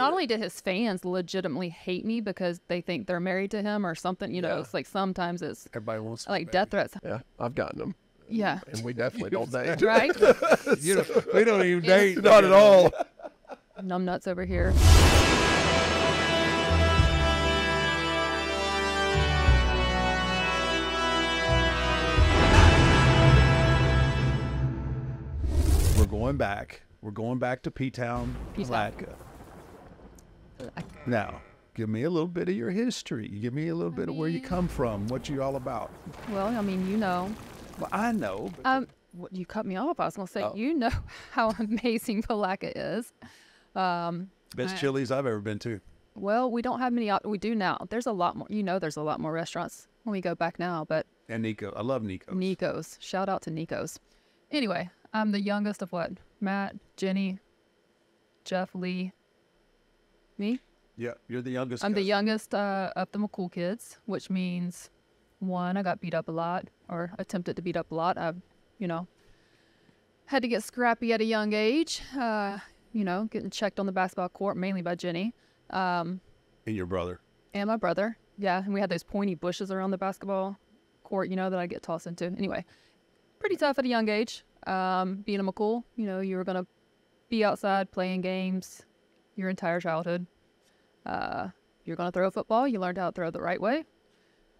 Not only did his fans legitimately hate me because they think they're married to him or something, you know, Yeah. it's like sometimes it's Everybody wants to like death threats. Yeah, I've gotten them, Yeah. and we definitely don't date. Right? You know, we don't even It's- date. Not at all. Numb nuts over here. We're going back. We're going back to P Town, P-Town. Palatka. Now, give me a little bit of your history. Give me a little bit of where you come from, what you all about. Well, I mean, you know. Well, I know. But Um, what, you cut me off. I was going to say, Oh. you know how amazing Palatka is. Um, best I- Chili's I've ever been to. well, we don't have many. op- We do now. There's a lot more. You know, there's a lot more restaurants when we go back now, but And Nico. I love Nico. Nico's. Shout out to Nico's. Anyway, I'm the youngest of what? Matt, Jenny, Jeff, Lee, me. Yeah, you're the youngest. I'm the youngest uh, of the McCool kids, which means one, I got beat up a lot or attempted to beat up a lot. I've, you know, had to get scrappy at a young age. Uh, you know, getting checked on the basketball court mainly by Jenny um, And your brother. and my brother. Yeah, and we had those pointy bushes around the basketball court, you know, that I get tossed into. Anyway, pretty tough at a young age. Um, being a McCool, you know, you were gonna be outside playing games your entire childhood. Uh, you're gonna throw a football. You learned how to throw the right way.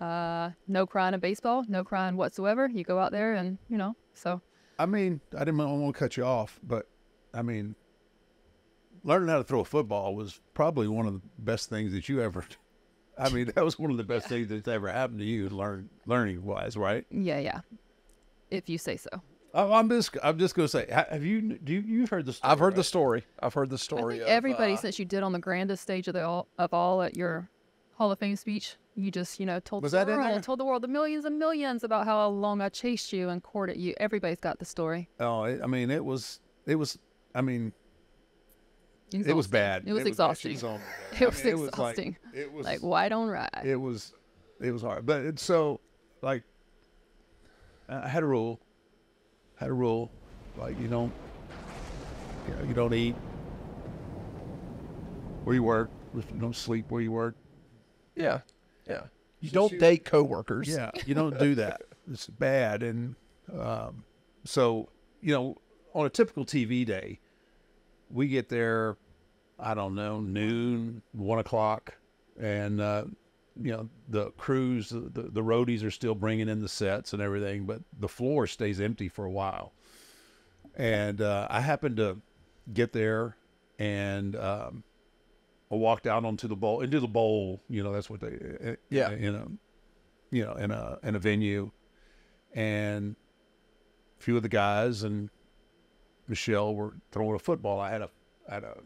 Uh, no crying in baseball, no crying whatsoever. You go out there and you know. So I mean, I didn't want to cut you off, but I mean, learning how to throw a football was probably one of the best things that you ever. I mean, that was one of the best things that's ever happened to you, learn learning wise, right? yeah, yeah. If you say so. I- I'm just, I'm just gonna say, have you, do you, you've heard the story? I've heard the story. I've heard the I story. think of, everybody uh, since you did on the grandest stage of the all, of all at your Hall of Fame speech, you just you know told Was the that world, told the world the millions and millions about how long I chased you and courted you. Everybody's got the story. Oh, it, I mean, it was, it was, I mean, it was bad. It was exhausting. exhausting. It was I mean, exhausting. like, it was Like why don't ride? it was it was hard but it's so like i had a rule had a rule like you don't you know you don't eat where you work you don't sleep where you work Yeah, yeah. You So don't she- date coworkers. yeah you don't do that it's bad and um, so you know on a typical tv day we get there i don't know noon one o'clock and uh, you know the crews the, the, roadies are still bringing in the sets and everything but the floor stays empty for a while. And uh, i happened to get there and um, i walked out onto the bowl into the bowl you know that's what they uh, Yeah. in a you know in a in a venue. And a few of the guys and michelle were throwing a football. I had a I had a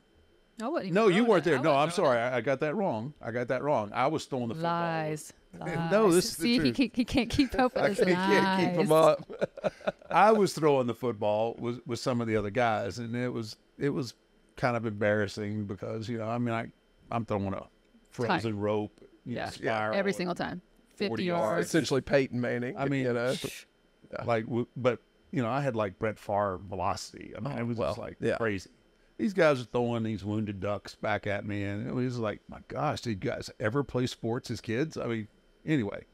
I wasn't even no, you weren't there. I No, I'm sorry. I, I got that wrong. I got that wrong. I was throwing the football. Lies. No, Lies. this is the See, he, truth. he, he can't keep up with I his can't, can't keep them lies. up. I was throwing the football with with some of the other guys, and it was it was kind of embarrassing because you know I mean I I'm throwing a frozen rope, you know, Yeah. spiral, Every single time. 50 40 yards. yards. Essentially, Peyton Manning. I mean, you know. like w- but you know I had like Brett Favre velocity. I mean oh, it was just like yeah. crazy. These guys are throwing these wounded ducks back at me, and it was like, my gosh, did you guys ever play sports as kids? I mean, anyway.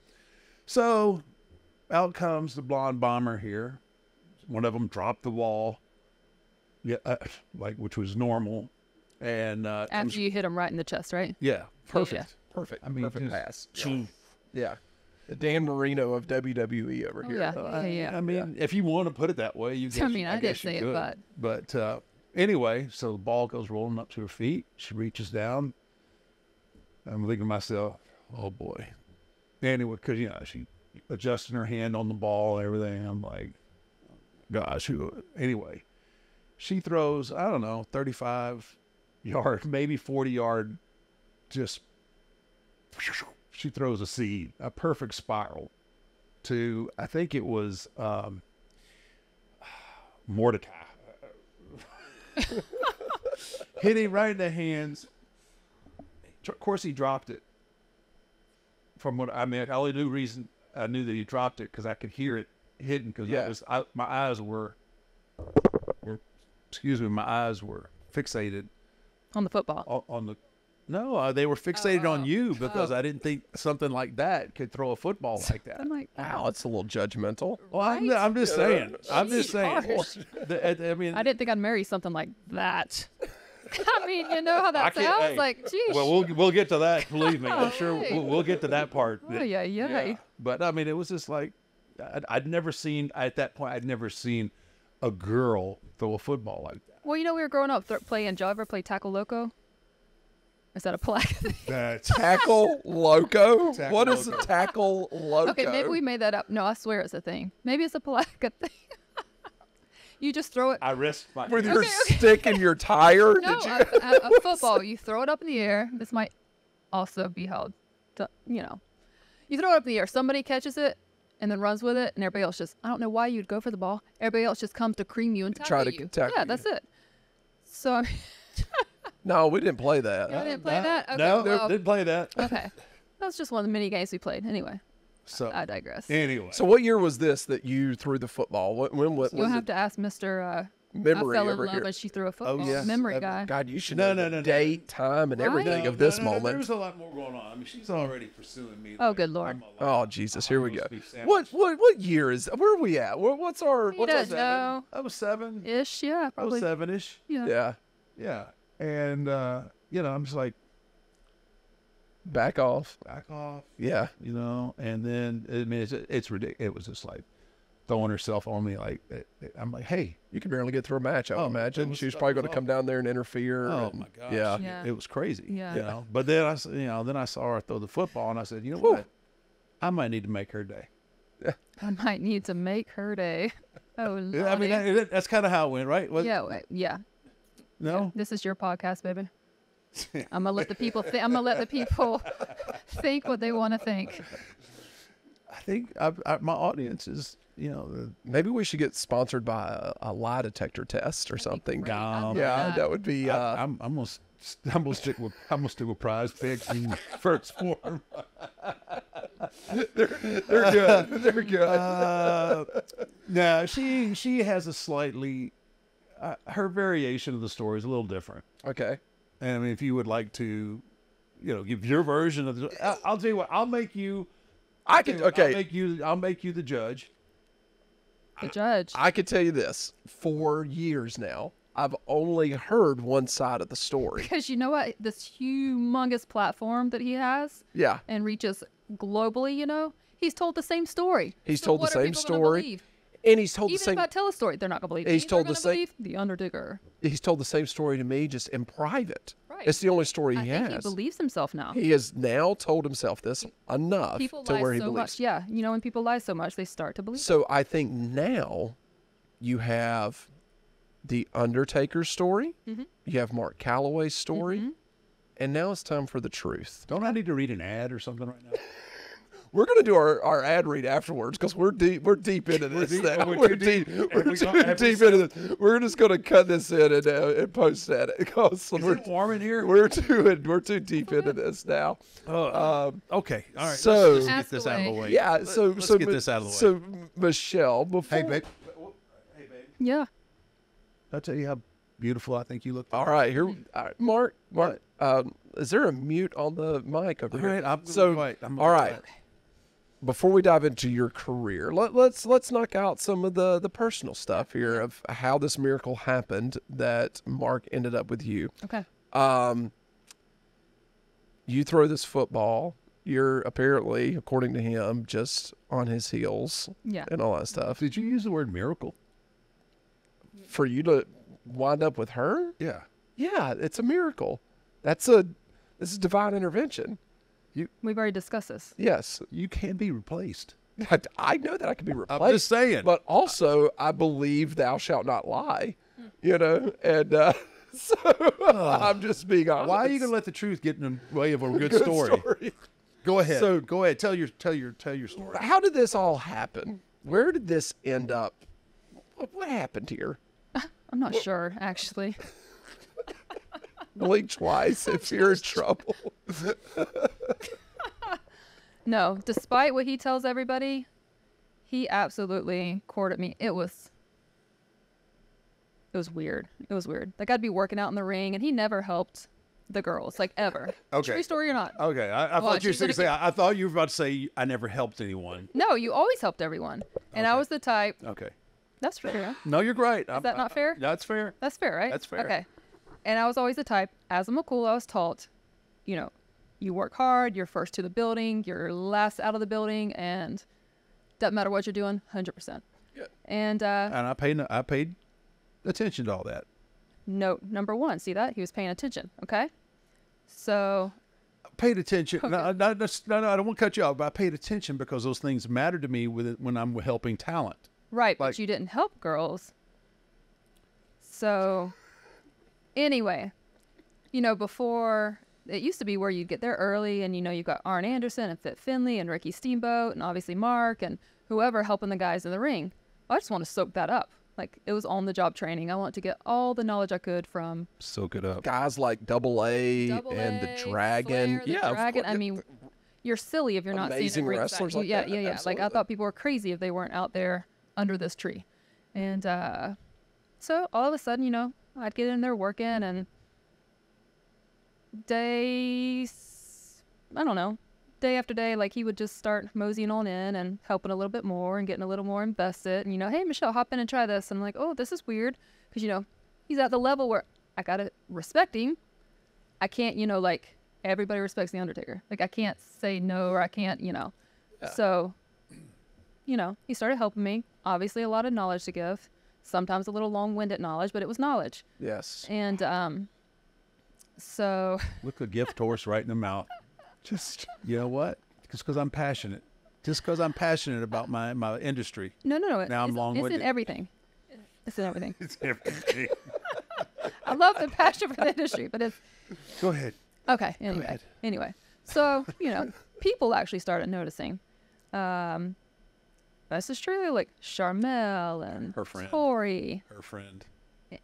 So out comes the blonde bomber here. One of them dropped the wall, yeah, uh, like which was normal, and uh, comes- After you hit him right in the chest, right? yeah, perfect. Perfect. I mean, perfect just- pass. Yeah. The Dan Marino of WWE over Oh, here. yeah. Uh, Yeah, yeah. I mean, if you want to put it that way, you. I mean, I didn't guess you say it, could. but- but uh, anyway, so the ball goes rolling up to her feet. She reaches down. I'm thinking to myself, oh boy. Anyway, because you know she adjusting her hand on the ball and everything. I'm like, gosh. Who? Anyway, she throws. I don't know, 35 yard, maybe 40 yard, just. She throws a seed, a perfect spiral, to I think it was um, Mordecai. Hit him right in the hands. Of course, he dropped it. From what I mean, the only new reason I knew that he dropped it because I could hear it hitting because Yeah. was I, my eyes were, were, excuse me, my eyes were fixated On the football. on, on the. No, uh, they were fixated Oh, on oh. you because Oh. I didn't think something like that could throw a football like that. I'm like, Wow, it's a little judgmental. Well, I'm, I'm just saying. I'm just saying. harsh. The- I, I mean, I didn't think I'd marry something like that. I mean, you know how that I sounds? hey, like, geez. Well, we'll we'll get to that. Believe me, I'm sure we'll, we'll get to that part. Oh, yeah, yeah. But I mean, it was just like I'd, I'd never seen at that point. I'd never seen a girl throw a football like that. Well, you know, we were growing up th- playing. Did y'all ever play Tackle Loco? Is that a plaque? That's Tackle loco? Tackle what is loco. a tackle loco? okay, maybe we made that up. No, I swear it's a thing. Maybe it's a Palatka thing. you just throw it. I risked my. With hand. your stick and your tire? No, Did you? a, a, a football. You throw it up in the air. This might also be held. To, you know, you throw it up in the air. Somebody catches it and then runs with it, and everybody else just. I don't know why you'd go for the ball. Everybody else just comes to cream you and tackle Try to you. tackle yeah, you. that's it. So I mean, No, we didn't play that. Y'all didn't play No, that? Okay, no, well- didn't play that. okay, that was just one of the mini games we played. Anyway, So I digress. anyway, So what year was this that you threw the football? What, when what You'll was have it? to ask Mister. Uh, Memory I fell in over love here. when she threw a football. yes. Memory Uh, guy. God, you should No, know no, the no, no. date, time, and everything Right. of this no, no, moment. There's a lot more going on. I mean, she's already pursuing me. Oh, like good lord. I'm a- Oh Jesus, here we roast go. beef sandwich. What what what year is? Where are we at? What, what's our? He What's our doesn't know. I was seven. Ish, yeah, I was probably. seven ish. Yeah. Yeah, Yeah, and uh, you know, I'm just like back off. back off. Yeah, you know. And then I mean, it's it's ridiculous. It was just like throwing herself on me. Like it- it- I'm like, hey, you could barely get through a match. I would Oh, imagine it was- she was probably going to come down there and interfere. oh and- my gosh, Yeah, Yeah. it was crazy. Yeah. you know. But then I, s- you know, then I saw her throw the football, and I said, you know Whew. what, I might need to make her day. I might need to make her day. Oh, Yeah, I mean, that, that's kind of how it went, right? Was- yeah, yeah. No. This is your podcast, baby. I'm gonna let the people. Th- I'm gonna let the people think what they want to think. I think I, I, my audience is, you know, the, Maybe we should get sponsored by a, a lie detector test or something. great. I'd Um, Yeah, that. that would be. I, Uh, I'm, I'm gonna, s- I'm gonna stick with, I'm gonna stick with Prize Picks in 1st Phorm. they're good. They're good. Uh, no, she she has a slightly uh, her variation of the story is a little different. okay. And I mean, if you would like to, you know, give your version of the, I- I'll tell you what, I'll make you. I I'll could. tell you what, I'll Okay. make you. I'll make you the judge. The judge. I could tell you this. For years now, I've only heard one side of the story. Because you know what? This humongous platform that he has Yeah. and reaches globally, you know, he's told the same story. He's So told the same story. Believe? And he's told Even the same. if I tell a story, they're not gonna believe He's told the same- the Undertaker. He's told the same story to me, just in private. Right. It's the only story I he think has. he believes himself now. He has now told himself this enough people to lie where he so believes. much. Yeah, you know, when people lie so much, they start to believe. So I think now you have the Undertaker story, Mhm. you have Mark Calaway's story, Mhm. and now it's time for the truth. Don't I need to read an ad or something right now? We're gonna do our, our ad read afterwards because we're deep we're deep into We're this. deep- now. we're We're, deep. deep. We're we too we deep into this. We're just gonna cut this in and, uh, and post that because Is we're it warm in here? we're too we're too deep into this now. Oh, Um, okay. All right. so- let's, let's get this out of the way. yeah. Let- So let's so get Mi- this out of the way. So Michelle, before hey, babe. Hey, babe. Yeah. I'll tell you how beautiful I think you look. All right, here, all right, Mark. Mark, um, is there a mute on the mic over All here? right, I'm so, be. I'm gonna all be right. Quiet. Before we dive into your career, let, let's let's knock out some of the the personal stuff here of how this miracle happened that Mark ended up with you. Okay. Um, you throw this football. You're apparently, according to him, just on his heels Yeah. and all that stuff. Did you use the word miracle? For you to wind up with her, Yeah. yeah, it's a miracle. That's a this is divine intervention. We've already discussed this. Yes, You can be replaced. I, I know that I can be replaced. I'm just saying. But also, I believe thou shalt not lie. You know, and uh, so I'm just being honest. Why are you gonna let the truth get in the way of a good, Good story? Go ahead. So- go ahead. Tell your tell your tell your story. How did this all happen? Where did this end up? What, what happened here? I'm not sure, actually. Blink twice if you're in trouble. No, despite what he tells everybody, he absolutely courted me. It was it was weird. It was weird. Like I'd be working out in the ring, and he never helped the girls, like ever. Okay. True story or not? Okay, I, I Well, thought you were she's going gonna say. I, I thought you were about to say I never helped anyone. No, you always helped everyone, and I was the type. Okay. That's fair. No, you're great. Is that not fair? That's fair. That's fair, right? That's fair. Okay. And I was always the type, as a McCool, I was taught, you know, you work hard, you're first to the building, you're last out of the building, and doesn't matter what you're doing, 100%. Yeah. And uh, And I paid. I paid attention to all that. note number one, see that? He was paying attention, okay? So, paid attention. No, no, no, no, no, I don't want to cut you off, but I paid attention because those things matter to me with it when I'm helping talent. right, Like- but you didn't help girls. So, anyway, you know, before it used to be where you'd get there early and you know you've got Arn Anderson and Fit Finlay and Ricky Steamboat and obviously Mark and whoever helping the guys in the ring. I just want to soak that up. Like it was on the job training. I want to get all the knowledge I could from Soak it up. Guys like Double A Double and the Dragon. Slayer, the yeah, Dragon. course. I mean, you're silly if you're not seeing Amazing it wrestlers like yeah, that, yeah, yeah. Like I thought people were crazy if they weren't out there under this tree, and uh, so all of a sudden, you know, I'd get in there working, and days, I don't know, day after day, like he would just start moseying on in and helping a little bit more and getting a little more invested, and you know, hey Michelle, hop in and try this. And I'm like, oh, this is weird, because you know, he's at the level where I gotta respect him. I can't, you know, like everybody respects the Undertaker. Like I can't say no or I can't, you know. Yeah. So, you know, he started helping me. Obviously, a lot of knowledge to give. Sometimes a little long-winded knowledge, but it was knowledge. yes. And um, so Look a gift horse right in the mouth. Just you know what? Just because I'm passionate. Just because I'm passionate about my my industry. no, no, no. Now I'm long-winded. It's in everything. It's in everything. It's everything. I love the passion for the industry, but it's Go ahead. Okay. Anyway. ahead. Anyway. So, you know, people actually started noticing. Um this is true, like Sharmell and Her friend. Torrie, Her friend. a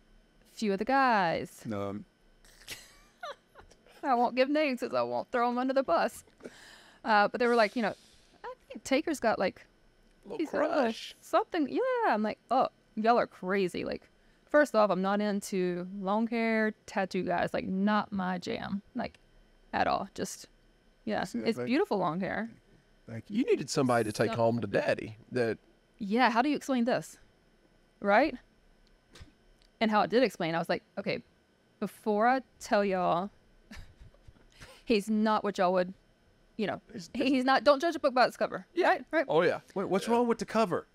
few of the guys. No. I won't give names because I won't throw them under the bus. Uh, but they were like, you know, I think Taker's got like Little he's got something. Yeah, I'm like, oh, y'all are crazy. Like, first off, I'm not into long hair tattoo guys. Like, not my jam. Like, at all. Just, yeah, it's thing? beautiful long hair. Thank you. You needed somebody to take So- home to daddy. That Yeah, how do you explain this? Right? And how it did explain, I was like, okay, before I tell y'all, he's not what y'all would, you know, he- he's not, don't judge a book by its cover. Yeah. Right? Right? oh yeah. Wait, what's wrong with the cover?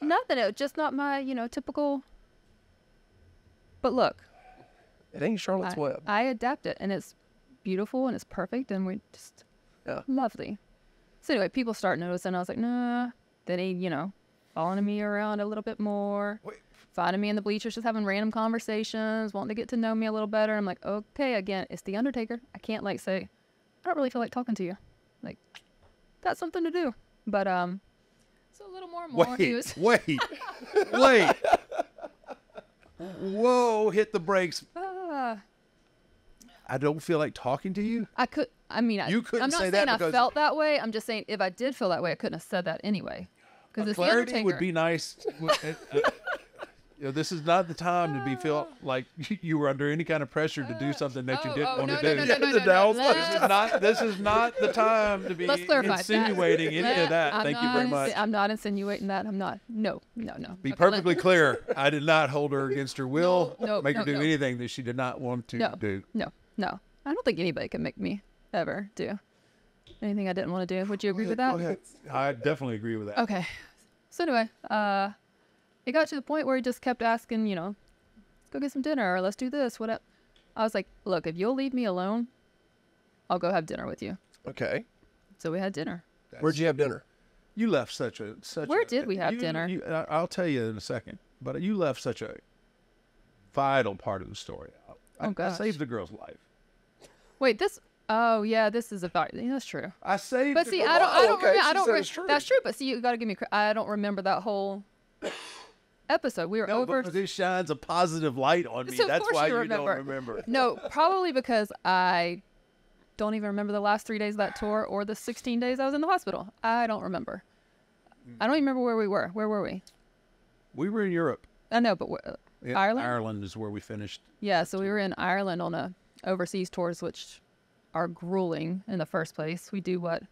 Nothing, it was just not my, you know, typical. But look, It ain't Charlotte's I, Web. I adapt it and it's beautiful and it's perfect and we're just Yeah. lovely. So anyway, people start noticing. I was like, nah. Then he, you know, following me around a little bit more, Wait. finding me in the bleachers, just having random conversations, wanting to get to know me a little better. I'm like, okay, again, it's the Undertaker. I can't like say, I don't really feel like talking to you. Like, that's something to do. But um, so a little more and more. he was, Wait, wait, wait. Whoa, hit the brakes. ah, I don't feel like talking to you. I could. I mean, I, You couldn't I'm not say saying that I felt that way. I'm just saying if I did feel that way, I couldn't have said that anyway. Because Clarity would be nice. Uh, uh, you know, this is not the time to be felt like you were under any kind of pressure to do something that you Oh, didn't oh, want no, to no, do. no, no, no, no, This is not. This is not the time to be Let's clarify that. insinuating any Let- of that. I'm Thank you very much. I'm not insinuating that. I'm not. No, no, no. Be Okay, perfectly clear. I did not hold her against her will. No, make her do anything that she did not want to do. no, no. I don't think anybody can make me ever do anything I didn't want to do. Would you agree with that? Go ahead. I definitely agree with that. Okay. So anyway, uh, it got to the point where he just kept asking, you know, let's go get some dinner or let's do this. What? I was like, look, if you'll leave me alone, I'll go have dinner with you. Okay. So we had dinner. Where'd you have dinner? You left such a such. Where a- did we have you- dinner? you- I- I'll tell you in a second. But you left such a vital part of the story out. I, Oh, I gosh. saved the girl's life. Wait, this. Oh yeah, this is about. Yeah, that's true. I saved. But see, I don't. I Oh, don't. okay, remember, I don't. Re- true. That's true. But see, you got to give me. cre- I don't remember that whole episode. We were No, over. because it shines a positive light on me. So That's why you you remember. don't remember. No, probably because I don't even remember the last three days of that tour or the 16 days I was in the hospital. I don't remember. I don't even remember where we were. Where were we? We were in Europe. I know, but Yeah, Ireland? Ireland is where we finished. Yeah, so we were in Ireland on a overseas tours, which are grueling in the first place. We do what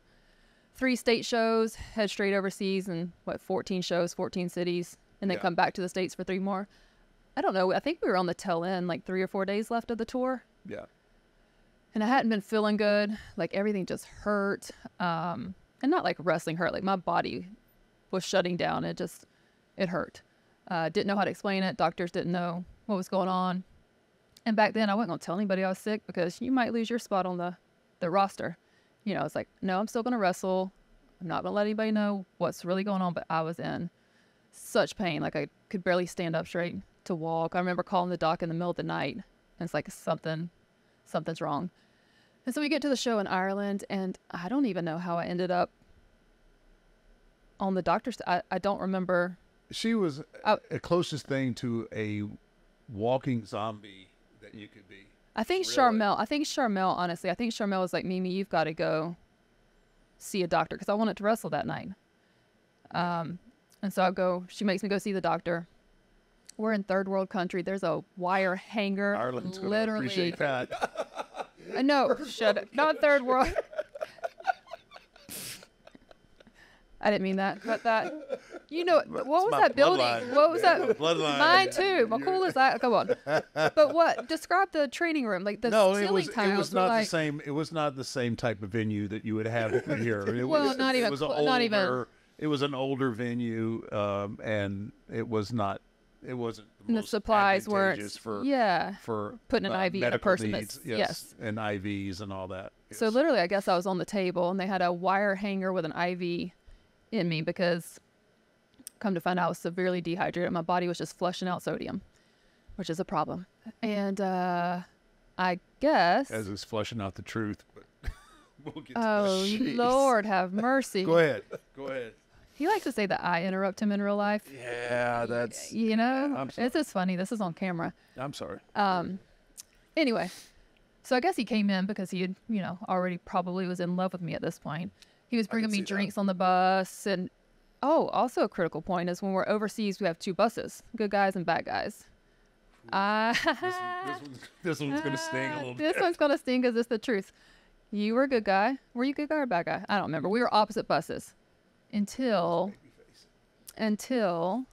three state shows, head straight overseas, and what fourteen shows, fourteen cities, and then Yeah. come back to the states for three more. I don't know. I think we were on the tail end, like three or four days left of the tour, Yeah. and I hadn't been feeling good. Like everything just hurt, um, and not like wrestling hurt. Like my body was shutting down. It just it hurt. Uh, didn't know how to explain it. Doctors didn't know what was going on. And back then, I wasn't gonna tell anybody I was sick because you might lose your spot on the the roster. You know, it's like, no, I'm still gonna wrestle. I'm not gonna let anybody know what's really going on. But I was in such pain, like I could barely stand up straight to walk. I remember calling the doc in the middle of the night, and it's like something, something's wrong. And so we get to the show in Ireland, and I don't even know how I ended up on the doctor's. I, I don't remember. She was Oh. the closest thing to a walking zombie that you could be. I think Really? Sharmell. I think Sharmell. Honestly, I think Sharmell was like, Mimi, you've got to go see a doctor because I wanted to wrestle that night. Um, and so I go. She makes me go see the doctor. We're in third world country. There's a wire hanger. Ireland's literally. appreciate that. Know. Shut up. Not third world. I didn't mean that. But that. You know what was that building? bloodline. What was that? Bloodline. Mine too. My cool is that. Come on. But what? Describe the training room. Like the no, ceiling it was tiles it was not like, the same. It was not the same type of venue that you would have here. It Well, was, not even It cl- not even- older- It was an older venue, um, and it was not. It wasn't. The, the supplies weren't. for yeah. for Putting an uh, IV in a person needs, that's- yes. and IVs and all that. So literally, I guess I was on the table and they had a wire hanger with an IV in me because, come to find out, I was severely dehydrated. My body was just flushing out sodium, which is a problem. And uh, I guess. as it's flushing out the truth, but we'll get to Oh. Lord, have mercy. Go ahead. Go ahead. He likes to say that I interrupt him in real life. Yeah, that's You know, this is funny. This is on camera. I'm sorry. Um, anyway, so I guess he came in because he had, you know, already probably was in love with me at this point. He was bringing me see that. drinks on the bus, and oh, also a critical point is when we're overseas, we have two buses: good guys and bad guys. Uh, This, this, one's, this one's gonna sting a little bit. this one's gonna sting because it's the truth. You were a good guy. Were you a good guy or a bad guy? I don't remember. We were opposite buses until until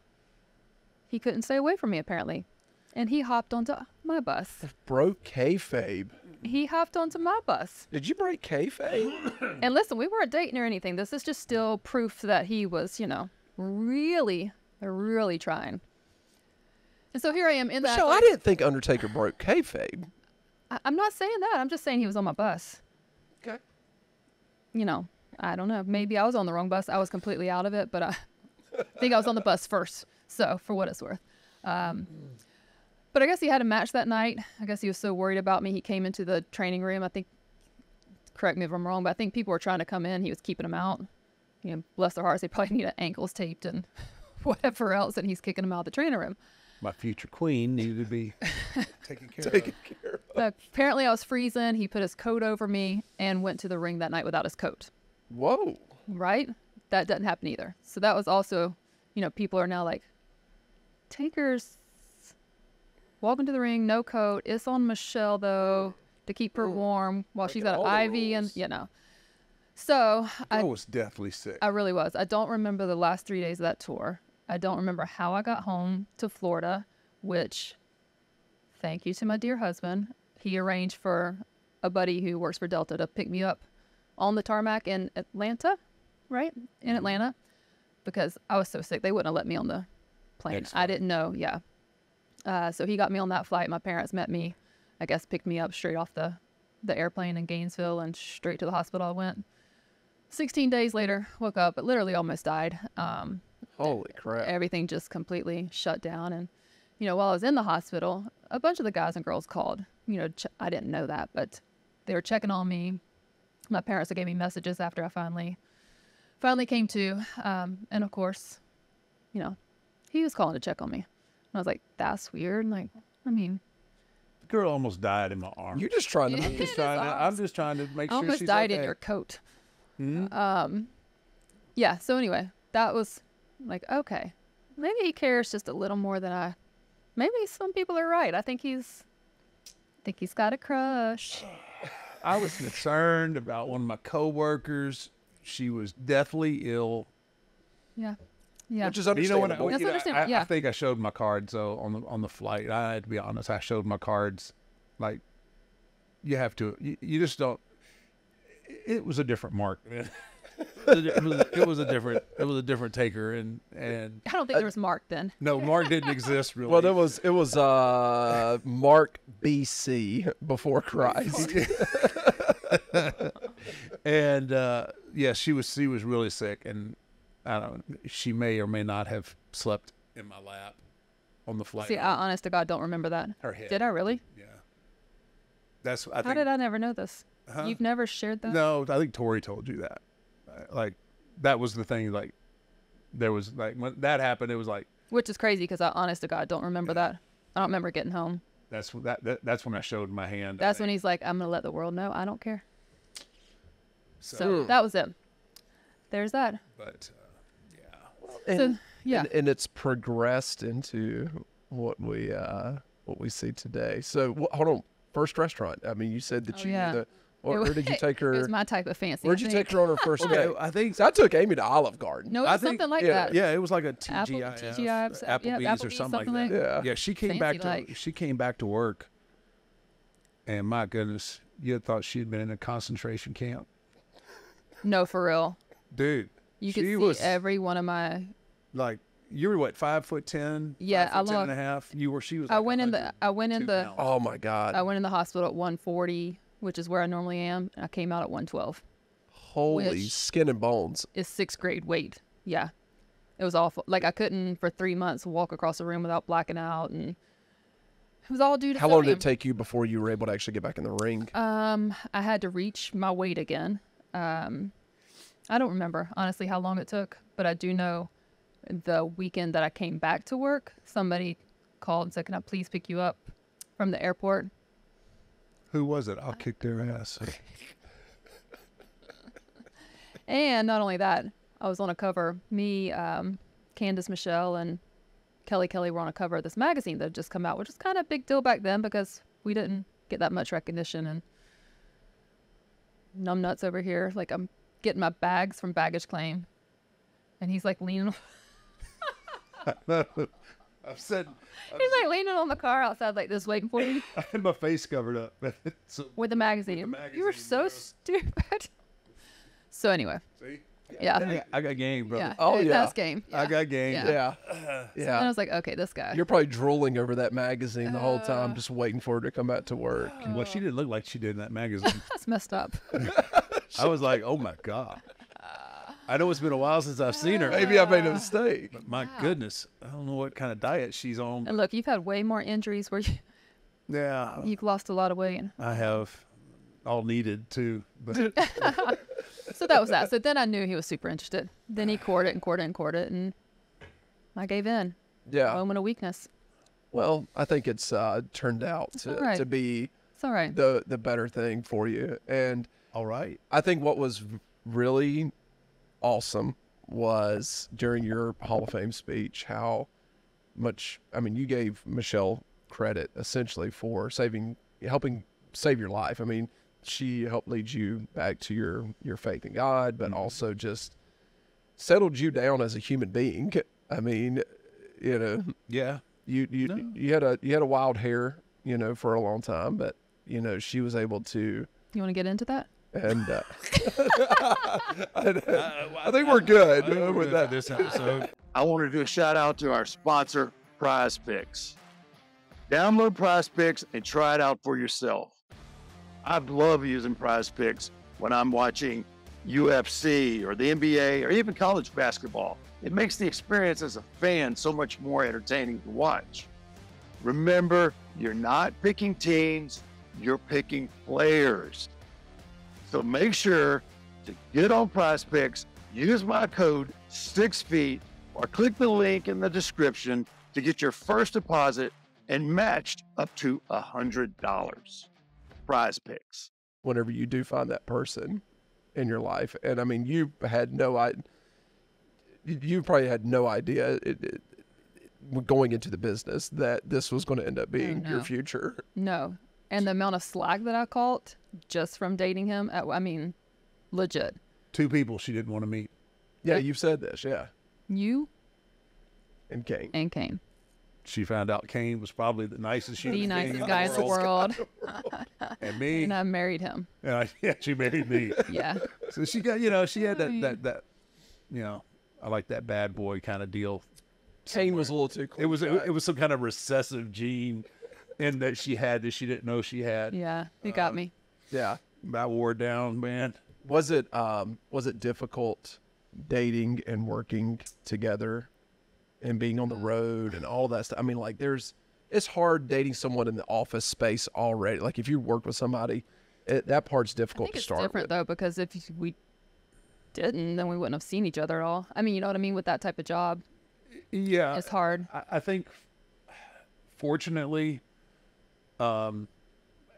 he couldn't stay away from me apparently, and he hopped onto my bus. broke kayfabe. He hopped onto my bus. Did you break kayfabe? And listen, we weren't dating or anything. This is just still proof that he was, you know, really, really trying. And so here I am in that. Michelle, I didn't think Undertaker broke kayfabe. I- I'm not saying that. I'm just saying he was on my bus. Okay. You know, I don't know. Maybe I was on the wrong bus. I was completely out of it, but I think I was on the bus first. So for what it's worth. Um, but I guess he had a match that night. I guess he was so worried about me. He came into the training room. I think, correct me if I'm wrong, but I think people were trying to come in. He was keeping them out. You know, bless their hearts. They probably needed ankles taped and whatever else. And he's kicking them out of the training room. My future queen needed to be taken care Taken of. care of. But apparently I was freezing. He put his coat over me and went to the ring that night without his coat. Whoa. Right? That doesn't happen either. So that was also, you know, people are now like, Taker's walking to the ring, no coat. It's on Michelle though to keep her warm while she's got an IV and you know. So I I, was deathly sick. I really was. I don't remember the last three days of that tour. I don't remember how I got home to Florida, which, thank you to my dear husband, he arranged for a buddy who works for Delta to pick me up on the tarmac in Atlanta, right? In Atlanta, because I was so sick. They wouldn't have let me on the plane. I didn't know. Yeah. Uh, so he got me on that flight. My parents met me, I guess, picked me up straight off the, the airplane in Gainesville and straight to the hospital I went. 16 days later, woke up, but literally almost died. Um, Holy crap. everything just completely shut down. And, you know, while I was in the hospital, a bunch of the guys and girls called. You know, ch- I didn't know that, but they were checking on me. My parents gave me messages after I finally, finally came to. Um, and of course, you know, he was calling to check on me. And I was like, that's weird. Like, I mean, The girl almost died in my arms. You're just trying to I'm make just His trying to. I'm arms. just trying to make I sure almost she's died okay. in your coat. Mhm. Um, yeah. So anyway, that was like okay, maybe he cares just a little more than I maybe some people are right. I think he's, I think he's got a crush. I was concerned about one of my coworkers. She was deathly ill. Yeah, yeah. Which is You know what? understandable. I, That's you know, understandable, I, yeah. I think I showed my cards though on the on the flight. I had to be honest. I showed my cards. Like you have to. You, you just don't. It was a different mark. it, was, it was a different. It was a different taker, and and I don't think there was Mark then. no, Mark didn't exist really. Well, that was it was uh Mark BC before Christ. and uh, yeah, she was she was really sick, and I don't. She may or may not have slept in my lap on the flight. See, I honest to God don't remember that. her head. Did I really? Yeah. That's. I How think. did I never know this? Huh? You've never shared that? No, I think Torrie told you that. Like, that was the thing. Like, there was like when that happened, it was like Which is crazy because I honest to God don't remember that. I don't remember getting home. that's that, that that's when I showed my hand. That's when he's like, I'm gonna let the world know. I don't care. So, So that was it. There's that. but uh, yeah, And, So yeah. and, and it's progressed into what we uh what we see today. So wh- hold on, first restaurant. I mean, you said that Oh, you yeah. the, It where, where did you take It was her? my type of fancy. Where'd you take her on her first okay. date? I think So I took Amy to Olive Garden. No, it I was think- something like yeah, that. Yeah, it was like a Apple- TGIF, TGIF, uh, yeah, Applebee's, or something, something like like- that. Yeah. Yeah, she came back to Fancy-like. she came back to work, and my goodness, you thought she'd been in a concentration camp, No, for real. dude. You she could see was every one of my. like you were what five foot ten? Yeah, five foot I ten and a half. You were. She was. I went in the. I went in the. pounds. Oh my God! I went in the hospital at 140, which is where I normally am, and I came out at 112. Holy skin and bones. Is sixth grade weight. Yeah, it was awful. Like I couldn't for three months walk across the room without blacking out, and it was all due to How long did it take you before you were able to actually get back in the ring? Um, I had to reach my weight again. Um, I don't remember honestly how long it took, but I do know the weekend that I came back to work, somebody called and said, "Can I please pick you up from the airport?" Who was it? I'll kick their ass. And not only that, I was on a cover. Me, um, Candice Michelle, and Kelly Kelly were on a cover of this magazine that had just come out, which was kind of a big deal back then because we didn't get that much recognition. And numbnuts over here, like I'm getting my bags from baggage claim, and he's like leaning. I've said He's like leaning on the car outside like this, waiting for me I had my face covered up. so, with the magazine. you were so bro. stupid. so anyway, see, yeah, I got, I got game, brother. yeah. Oh, it- yeah. that's game. I yeah. got game. Yeah. Yeah, And I was like, okay, this guy. You're probably drooling over that magazine the whole Uh. time, just waiting for her to come back to work. Well, she didn't look like she did in that magazine. That's messed up. I was like, oh my god. I know it's been a while since I've seen her. Maybe I made a mistake. But my goodness, I don't know what kind of diet she's on. And look, you've had way more injuries where you, Yeah, you've lost a lot of weight. I have all needed too. But So that was that. So then I knew he was super interested. Then he courted and courted and courted, and I gave in. Yeah. Moment of weakness. Well, I think it's uh, turned out to, all right. to be It's all right. the the better thing for you. And all right, I think what was really awesome was during your Hall of Fame speech how much I mean you gave Michelle credit essentially for saving helping save your life. I mean, she helped lead you back to your your faith in God, but mm-hmm. also just settled you down as a human being. I mean, you know, yeah, you you No. you had a you had a wild hair, you know, for a long time, but you know, she was able to You want to get into that? And uh, I think we're good uh, with that. this episode. I want to do a shout out to our sponsor, Prize Picks. Download Prize Picks and try it out for yourself. I love using Prize Picks when I'm watching UFC or the NBA or even college basketball. It makes the experience as a fan so much more entertaining to watch. Remember, you're not picking teams, you're picking players. So make sure to get on Prize Picks, use my code six feet, or click the link in the description to get your first deposit and matched up to a hundred dollars. Prize Picks. Whenever you do find that person in your life, and I mean, you had no I, you probably had no idea it, it, going into the business that this was going to end up being your no. future. No. And the amount of slack that I caught just from dating him, I I mean, legit. Two people she didn't want to meet. Yeah, Yeah. you've said this, yeah. You And Kane. and Kane. She found out Kane was probably the nicest The human nicest guy in the world. And me, And I married him. and I, yeah, she married me. Yeah. So she got, you know, she had that that that, you know, I like that bad boy kind of deal. Kane was a little too It was, it, it was some kind of recessive gene, in that she had that she didn't know she had. Yeah. You got me. yeah. I wore down, man. Was it um was it difficult dating and working together and being on the road and all that stuff? I mean, like there's it's hard dating someone in the office space already. Like if you work with somebody, it, that part's I difficult think to it's start different with. though because if we didn't, then we wouldn't have seen each other at all. I mean, you know what I mean? With that type of job, Yeah, it's hard. I, I think, fortunately, um,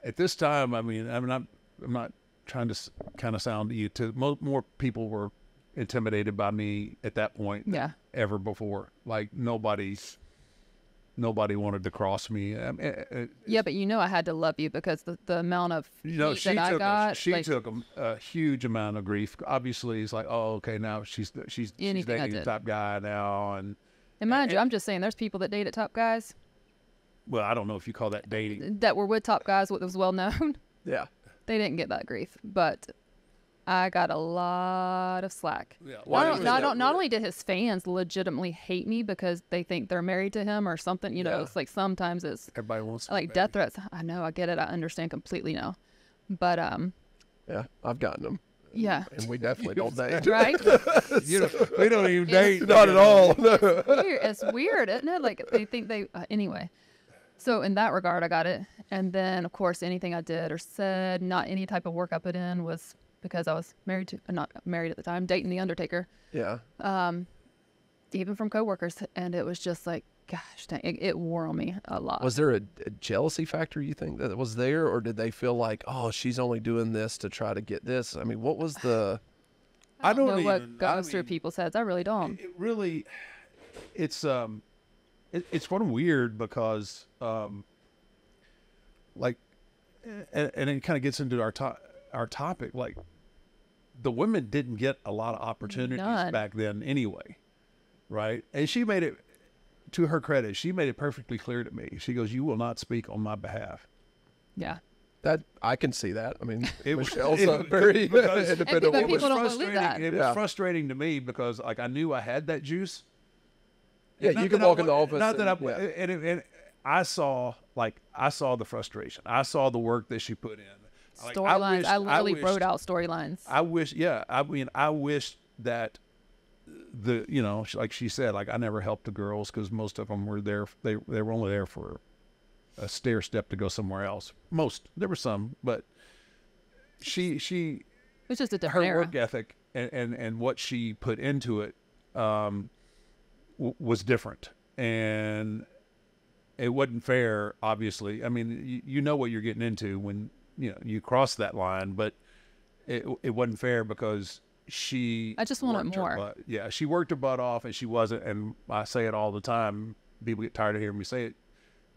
at this time, I mean, I'm not, I'm not trying to kind of sound you to mo- more people were intimidated by me at that point than Yeah. ever before. Like nobody's nobody wanted to cross me. I mean, uh, uh, Yeah, but you know I had to love you because the, the amount of you know, she that I took got, a, she like, took a, a huge amount of grief. Obviously, it's like, oh, okay, now she's she's, she's Anything I dating the top guy now, and and mind you, I'm just saying, there's people that dated top guys well, I don't know if you call that dating. that were with top guys, what was well known. Yeah. they didn't get that grief, but I got a lot of slack. Yeah, Why Not, not, not, not only did his fans legitimately hate me because they think they're married to him or something, you know, Yeah. it's like sometimes it's Everybody wants like married. death threats. I know, I get it, I understand completely now, but um, Yeah. I've gotten them. yeah, And we definitely don't date. right. You know, we don't even date. Not at all. No. weird. It's weird, isn't it? Like they think they uh, anyway. So in that regard, I got it. And then of course, anything I did or said, not any type of work I put in, was because I was married to, uh, not married at the time, dating the Undertaker. Yeah. Um, even from coworkers, and it was just like, gosh, dang, it, it wore on me a lot. Was there a, a jealousy factor you think that was there, or did they feel like, oh, she's only doing this to try to get this? I mean, what was the? I don't know even. what I goes through people's heads. I really don't. It really, it's um, it, it's kind of weird because um, like, and, and it kind of gets into our to- our topic. Like, the women didn't get a lot of opportunities None. back then anyway, right? And she made it. To her credit, she made it perfectly clear to me. She goes, "You will not speak on my behalf." Yeah. That I can see that. I mean, It was- Michelle's it a was- very independent but woman. people don't believe frustrating. that. It Yeah. was frustrating to me because like I knew I had that juice. Yeah, Not you can that I walk in the wa- office Not that I, and- yeah. and, and, and I saw like I saw the frustration. I saw the work that she put in. Like, Storylines. wished- I, literally wished- wrote out storylines. I wish, yeah. I mean, I wish that the you know, like she said, like I never helped the girls because most of them were there. They they were only there for a stair step to go somewhere else. Most there were some, but she she it was just a her era. work ethic and, and, and what she put into it um, w- was different. And it wasn't fair, obviously. I mean, you, you know what you're getting into when you know you cross that line, but it, it wasn't fair because she. I just wanted worked her more. butt- Yeah, she worked her butt off, and she wasn't. And I say it all the time. People get tired of hearing me say it.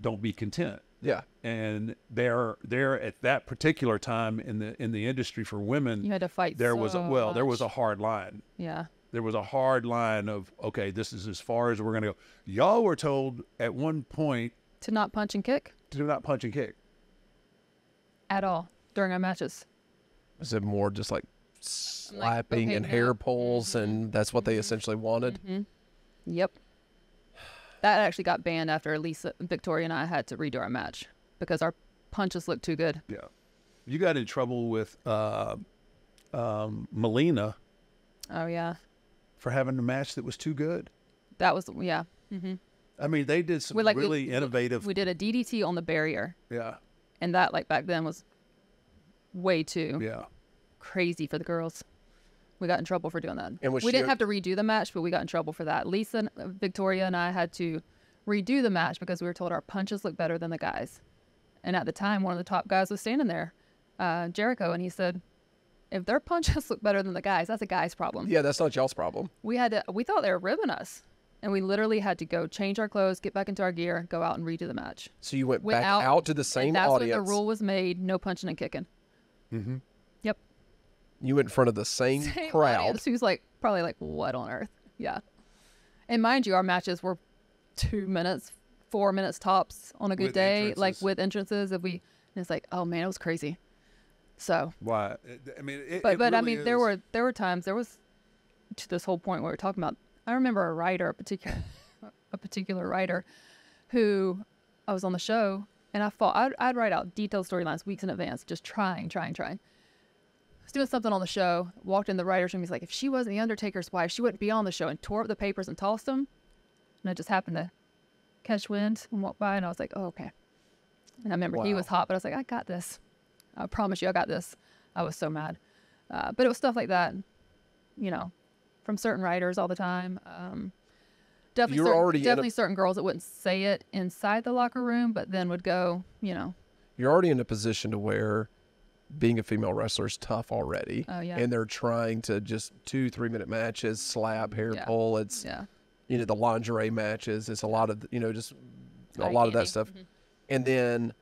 Don't be content Yeah, and there there at that particular time in the in the industry for women You had to fight. there was a so well there was a hard line yeah. There was a hard line of okay this is as far as we're going to go y'all were told at one point To not punch and kick to do not punch and kick at all during our matches. is it more just like slapping okay, and no. hair pulls, and that's what they essentially wanted? Yep. That actually got banned after Lisa, Victoria, and I had to redo our match because our punches looked too good. yeah you got in trouble with uh um melina Oh yeah, for having a match that was too good that was yeah. i mean they did some We like really we, innovative We did a DDT on the barrier, yeah and that like back then was way too yeah crazy for the girls. We got in trouble for doing that. And we didn't have to redo the match, but we got in trouble for that. Lisa, and- uh, Victoria, and I had to redo the match because we were told our punches look better than the guys. And at the time, one of the top guys was standing there, uh, Jericho, and he said, "If their punches look better than the guys, that's a guy's problem." Yeah, that's not y'all's problem. We had to. We thought they were ribbing us. and we literally had to go change our clothes, get back into our gear, go out and redo the match. So you went Went back out, out, to the same that's audience. when the rule was made: no punching and kicking. Mm-hmm. Yep. You went in front of the same, Same crowd. audience who's like probably like, what on earth? Yeah. And mind you, our matches were two minutes, four minutes tops on a good With day, like with entrances. If we, and it's like, oh man, it was crazy. So, Why? I mean, it, but it but I really mean, there is- were there were times there was to this whole point where we're talking about. I remember a writer, a particular a particular writer, who I was on the show and I thought I'd, I'd write out detailed storylines weeks in advance, just trying, trying, trying. I was doing something on the show, walked in the writer's room. He's like, if she wasn't the Undertaker's wife, she wouldn't be on the show, and tore up the papers and tossed them. And I just happened to catch wind and walk by, and I was like, oh, okay. And I remember he was hot, but I was like, I got this. I promise you, I got this. I was so mad. Uh, but it was stuff like that, you know, from certain writers all the time. Um, definitely, You were certain, already in a- definitely certain girls that wouldn't say it inside the locker room, but then would go, you know, You're already in a position to where being a female wrestler is tough already. Oh, yeah. And they're trying to just two, three minute matches, slap, hair Yeah. pull. It's yeah, you know the lingerie matches. It's a lot of you know just a lot of that candy. stuff. And then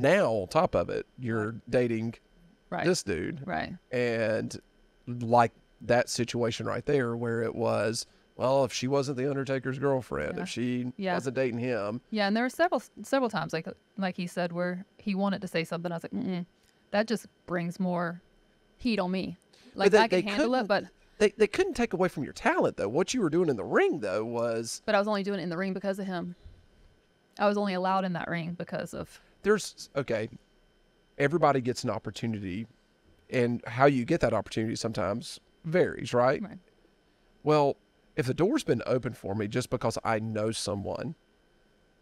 now on top of it, you're dating right, this dude, right, and like that situation right there where it was well if she wasn't the undertaker's girlfriend Yeah. if she Yeah. wasn't dating him yeah. And there were several several times, like like he said, where he wanted to say something. I was like, Mm-mm, that just brings more heat on me. Like they- I can handle it, but they, they couldn't take away from your talent though what you were doing in the ring though was but I was only doing it in the ring because of him. I was only allowed in that ring because of there's okay everybody gets an opportunity and how you get that opportunity sometimes varies right right. well if the door's been open for me just because i know someone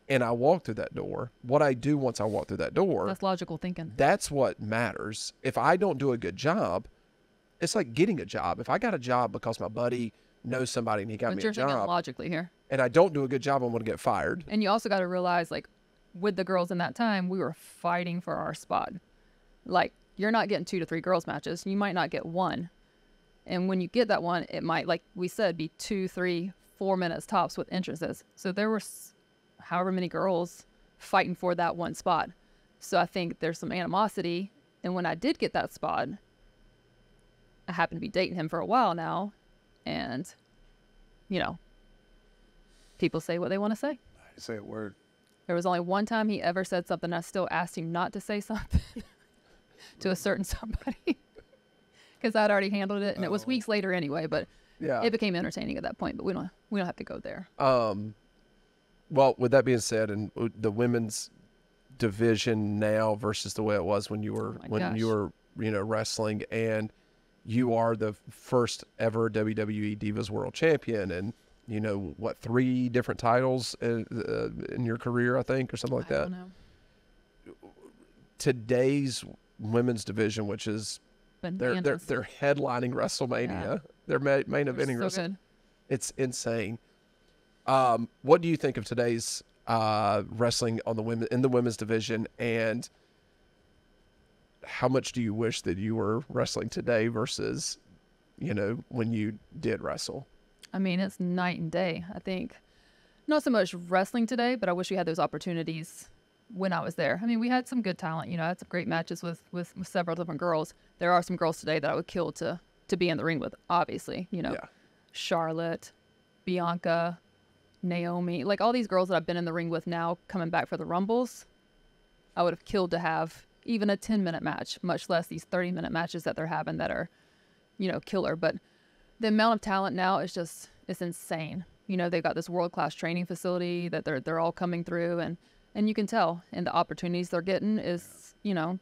and i walk through that door what i do once i walk through that door That's logical thinking. that's what matters. If I don't do a good job, it's like getting a job. If I got a job because my buddy knows somebody and he got But me a job, logically here. and I don't do a good job, I'm going to get fired. And you also got to realize, like, with the girls in that time, we were fighting for our spot. Like, you're not getting two to three girls matches. You might not get one. And when you get that one, it might, like we said, be two, three, four minutes tops with entrances. So there were however many girls fighting for that one spot. So I think there's some animosity. And when I did get that spot, I happened to be dating him for a while now. And, you know, people say what they want to say. say a word. There was only one time he ever said something. I still asked him not to say something to a certain somebody because I'd already handled it, and it was weeks later anyway. But Yeah. it became entertaining at that point. But we don't we don't have to go there. Um, well, with that being said, and the women's division now versus the way it was when you were Oh when you were you know wrestling, and you are the first ever WWE Divas World Champion, and you know what three different titles in, uh, in your career, I think, or something like I that. don't know. Today's women's division, which is they're they're they're headlining WrestleMania, they're ma- main They're eventing so Wrestle- good. it's insane. Um, what do you think of today's uh, wrestling on the women in the women's division, and how much do you wish that you were wrestling today versus, you know, when you did wrestle? I mean, it's night and day. I think not so much wrestling today, but I wish we had those opportunities when I was there. I mean, we had some good talent. You know, I had some great matches with, with, with several different girls. There are some girls today that I would kill to to be in the ring with. Obviously, you know, Yeah. Charlotte, Bianca, Naomi, like all these girls that I've been in the ring with now, coming back for the Rumbles. I would have killed to have even a 10 minute match, much less these 30 minute matches that they're having that are, you know, killer. But the amount of talent now is just it's insane. You know, they've got this world class training facility that they're they're all coming through and and you can tell and the opportunities they're getting is, you know,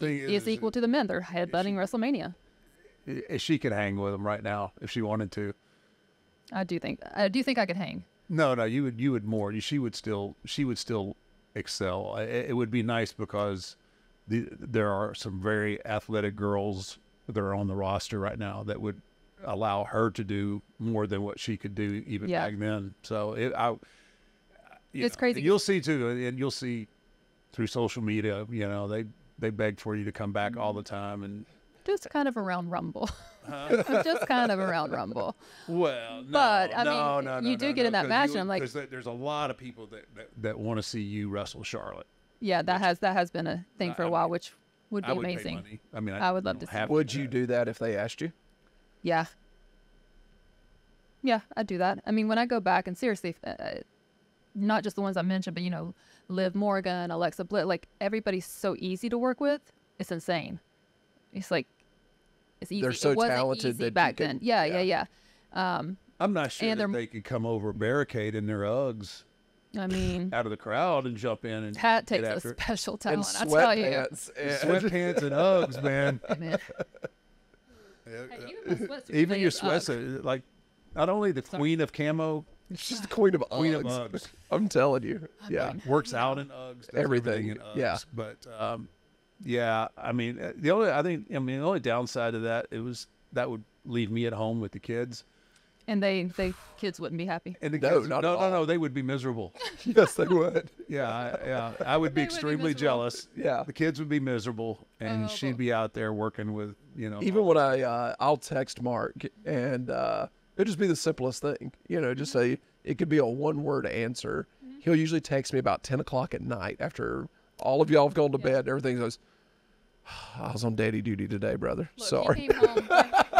Thing is equal to the men. They're headbutting WrestleMania. She could hang with them right now if she wanted to. I do think I do think I could hang. No, no, you would you would more. She would still she would still excel. It, it would be nice because the, there are some very athletic girls that are on the roster right now that would allow her to do more than what she could do even Yeah. back then. So it, I, It's know, crazy. You'll see too, and you'll see through social media. You know, they they beg for you to come back all the time, and just kind of around Rumble. I'm just kind of around Rumble. Well, no, But, I no, mean, no, you no, do no, get in that that 'cause match, you- and I'm like- 'cause there's a lot of people that that, that want to see you wrestle Charlotte. Yeah, that has that has been a thing for a I while, mean, which would be I would pay amazing. money. I mean, I would love to see have Would you that. do that if they asked you? Yeah. Yeah, I'd do that. I mean, when I go back and seriously, uh, uh, not just the ones I mentioned, but you know, Liv Morgan, Alexa Bliss, like everybody's so easy to work with. It's insane. It's like it's easy. They're so it talented easy that back can- then. Yeah, yeah. yeah, yeah. Um, I'm not sure And that they're- could come over a barricade in their Uggs I mean, out of the crowd and jump in and Pat takes a after it. special talent. I tell you. sweatpants. and- sweatpants and Uggs, man. Man. Even your sweats, like not only the queen of camo She's the queen of Queen of Uggs. Uggs. I'm telling you. Yeah. works out in Uggs, does Everything, in Uggs. yeah. But um, yeah, I mean, uh, the only I think I mean the only downside of that it was that would leave me at home with the kids, And they, they kids wouldn't be happy. and the No, kids, not no, at no, all. no, they would be miserable. yes, they would. Yeah, I, yeah, I would be They would be extremely jealous. Yeah. the kids would be miserable, and Oh, she'd boy. be out there working with you know Even when I uh, I'll text Mark and uh, it'll just be the simplest thing, you know, just say it could be a one word answer. He'll usually text me about ten o'clock at night after all of y'all have gone to bed. and Everything goes. I was on daddy duty today, brother. Look, Sorry.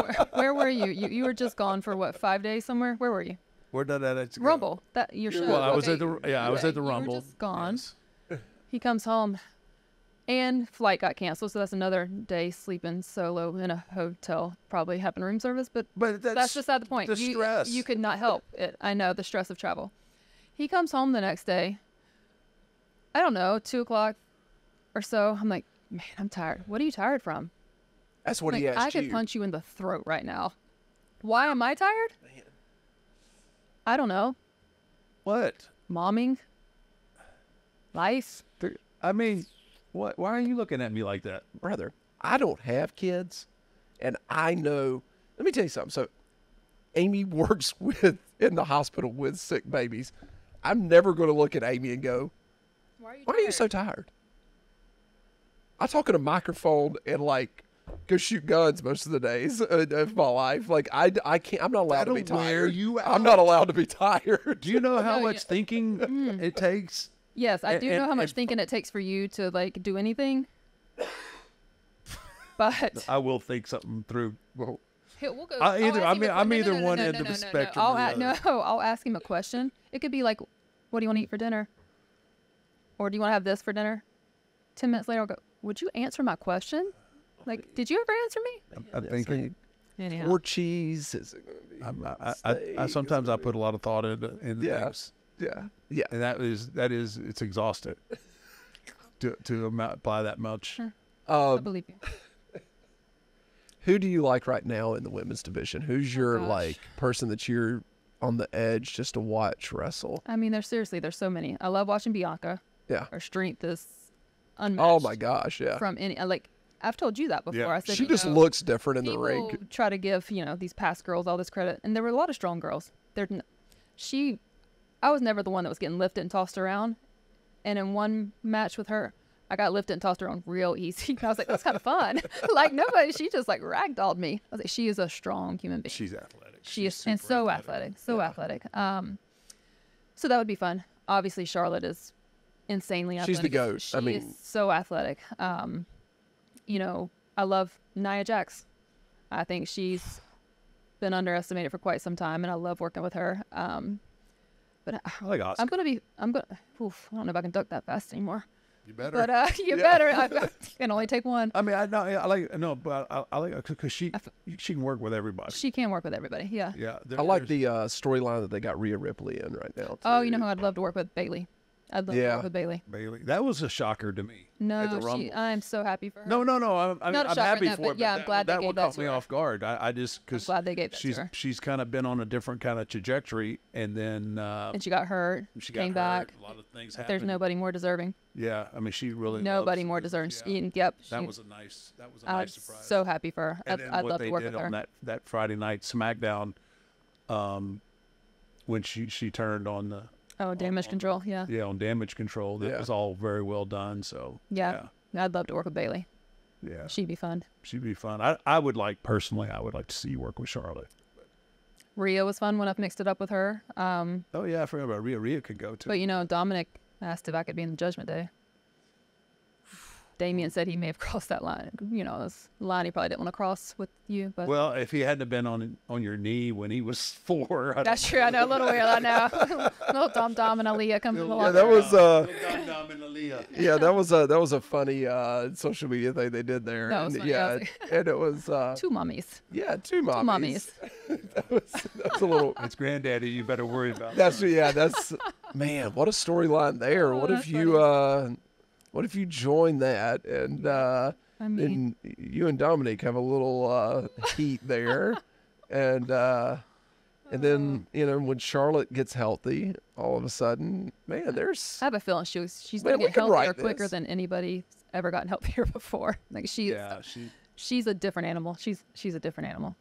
You came home. Where, where were you? you? You were just gone for what, five days somewhere? Where were you? where did that go? Rumble. That your show. Well, I was at the yeah, I was at the Rumble. you were Rumble. just gone. Yes. He comes home, and flight got canceled, so that's another day sleeping solo in a hotel. Probably having room service, but But that's, that's, beside the point. the you, stress. You could not help it. I know the stress of travel. He comes home the next day. I don't know, two o'clock or so. I'm like, man, I'm tired. What are you tired from? That's what like, he asked I could you. punch you in the throat right now. Why am I tired? I don't know. what? Momming. Life. I mean, what? Why are you looking at me like that? brother, I don't have kids, and I know. Let me tell you something. So, Amy works with in the hospital with sick babies. I'm never going to look at Amy and go, Why are you "Why are you so tired?" I talk in a microphone and like go shoot guns most of the days uh, of my life. Like I, I can't. I'm not allowed to be That'll wear tired. you I'm not allowed to be tired. Do you know how No, much yeah. thinking it takes? Yes, I And- do know how much and- thinking it takes for you to like do anything. But I will think something through. Well, Here, we'll go. I I'll either- I'm him a que- I'm no, no, either no, no, one no, end no, of the no, no. spectrum I'll or the a- no. I'll ask him a question. It could be like, "What do you want to eat for dinner?" Or "Do you want to have this for dinner?" Ten minutes later, I'll go. Would you answer my question? Like, did you ever answer me? I'm thinking. Anyhow, More cheese. Is it gonna be I'm, more I, I. I sometimes I put a lot of thought into in Yeah. things, Yeah. Yeah. and that is that is it's exhausted to to apply that much. I Um, believe you. Who do you like right now in the women's division? Who's your gosh. like person that you're on the edge just to watch wrestle? I mean, there's seriously, there's so many. I love watching Bianca. Yeah. Her strength is unmatched. Oh my gosh, yeah. From any, uh, like, I've told you that before. Yeah. I said She just know, looks different in the people ring. try to give you know these past girls all this credit, and there were a lot of strong girls. There, she, I was never the one that was getting lifted and tossed around, and in one match with her, I got lifted and tossed around real easy. I was like, that's kind of fun. like nobody, she just like ragdolled me. I was like, she is a strong human being. She's athletic. She She's is and so athletic, so athletic. Um, so that would be fun. Obviously, Charlotte is insanely athletic. She's the goat. She I is mean- so athletic. Um, you know, I love Nia Jax. I think she's been underestimated for quite some time, and I love working with her. Um, but I- I like Asuka. I'm gonna be. I'm gonna. Oof, I don't know if I can duck that fast anymore. you better. But uh, you better. I, I can only take one. I mean, I know I like no, but I, I like because she she can work with everybody. She can work with everybody. Yeah. Yeah, I like the uh, storyline that they got Rhea Ripley in right now. Oh, you know too. who I'd love to work with? Bayley. I'd love to Yeah. work with Bayley. Bayley. That was a shocker to me. No, at the she, I'm so happy for her. No, no, no. I'm, I'm, Not a I'm shocker, happy no, for but it. yeah, I'm that, glad they that gave one that caught me her. off guard. I, I just because glad they gave that to she's her. she's kind of been on a different kind of trajectory, and then uh, and she got hurt. she got came hurt, back. A lot of things happened. There's nobody more deserving. Yeah, I mean, she really Nobody loves more the deserving. business, she- yeah. Yep. That she- was a nice. That was a I'm nice surprise. so happy for her. and I'd, I'd love to work did with on her. that that Friday night SmackDown, um, when she she turned on the Oh, damage control. Yeah. yeah on damage control, that Yeah. was all very well done. So Yeah. I'd love to work with Bayley. Yeah, She'd be fun. she'd be fun. I, I would like personally. I would like to see you work with Charlotte. Rhea was fun when I've mixed it up with her. Um, Oh yeah, I forgot about Rhea. Rhea could go too. but you know, Dominik asked if I could be in the Judgment Day. Damian said he may have crossed that line. You know, this line he probably didn't want to cross with you, but well, if he hadn't have been on on your knee when he was four, I that's true. I know a little weird. I know. little Dom Dom and Aaliyah coming along. Yeah, that was uh, Dum Dum and Aaliyah. yeah, that was a that was a funny uh social media thing they did there. That was and, funny, yeah, was and it was uh, two mummies. yeah, two mummies. Two mummies. that was that's a little. It's granddaddy. You better worry about. That's yeah. That's man. What a storyline there. Oh, what if that's you uh, what if you join that and uh, I mean, and you and Dominik have a little uh heat there, and uh, and then you know when Charlotte gets healthy, all of a sudden, man, there's I have a feeling she was, she's Man, gonna get healthier quicker this. than anybody's ever gotten healthier before. Like she, Yeah, she she's a different animal. She's she's a different animal.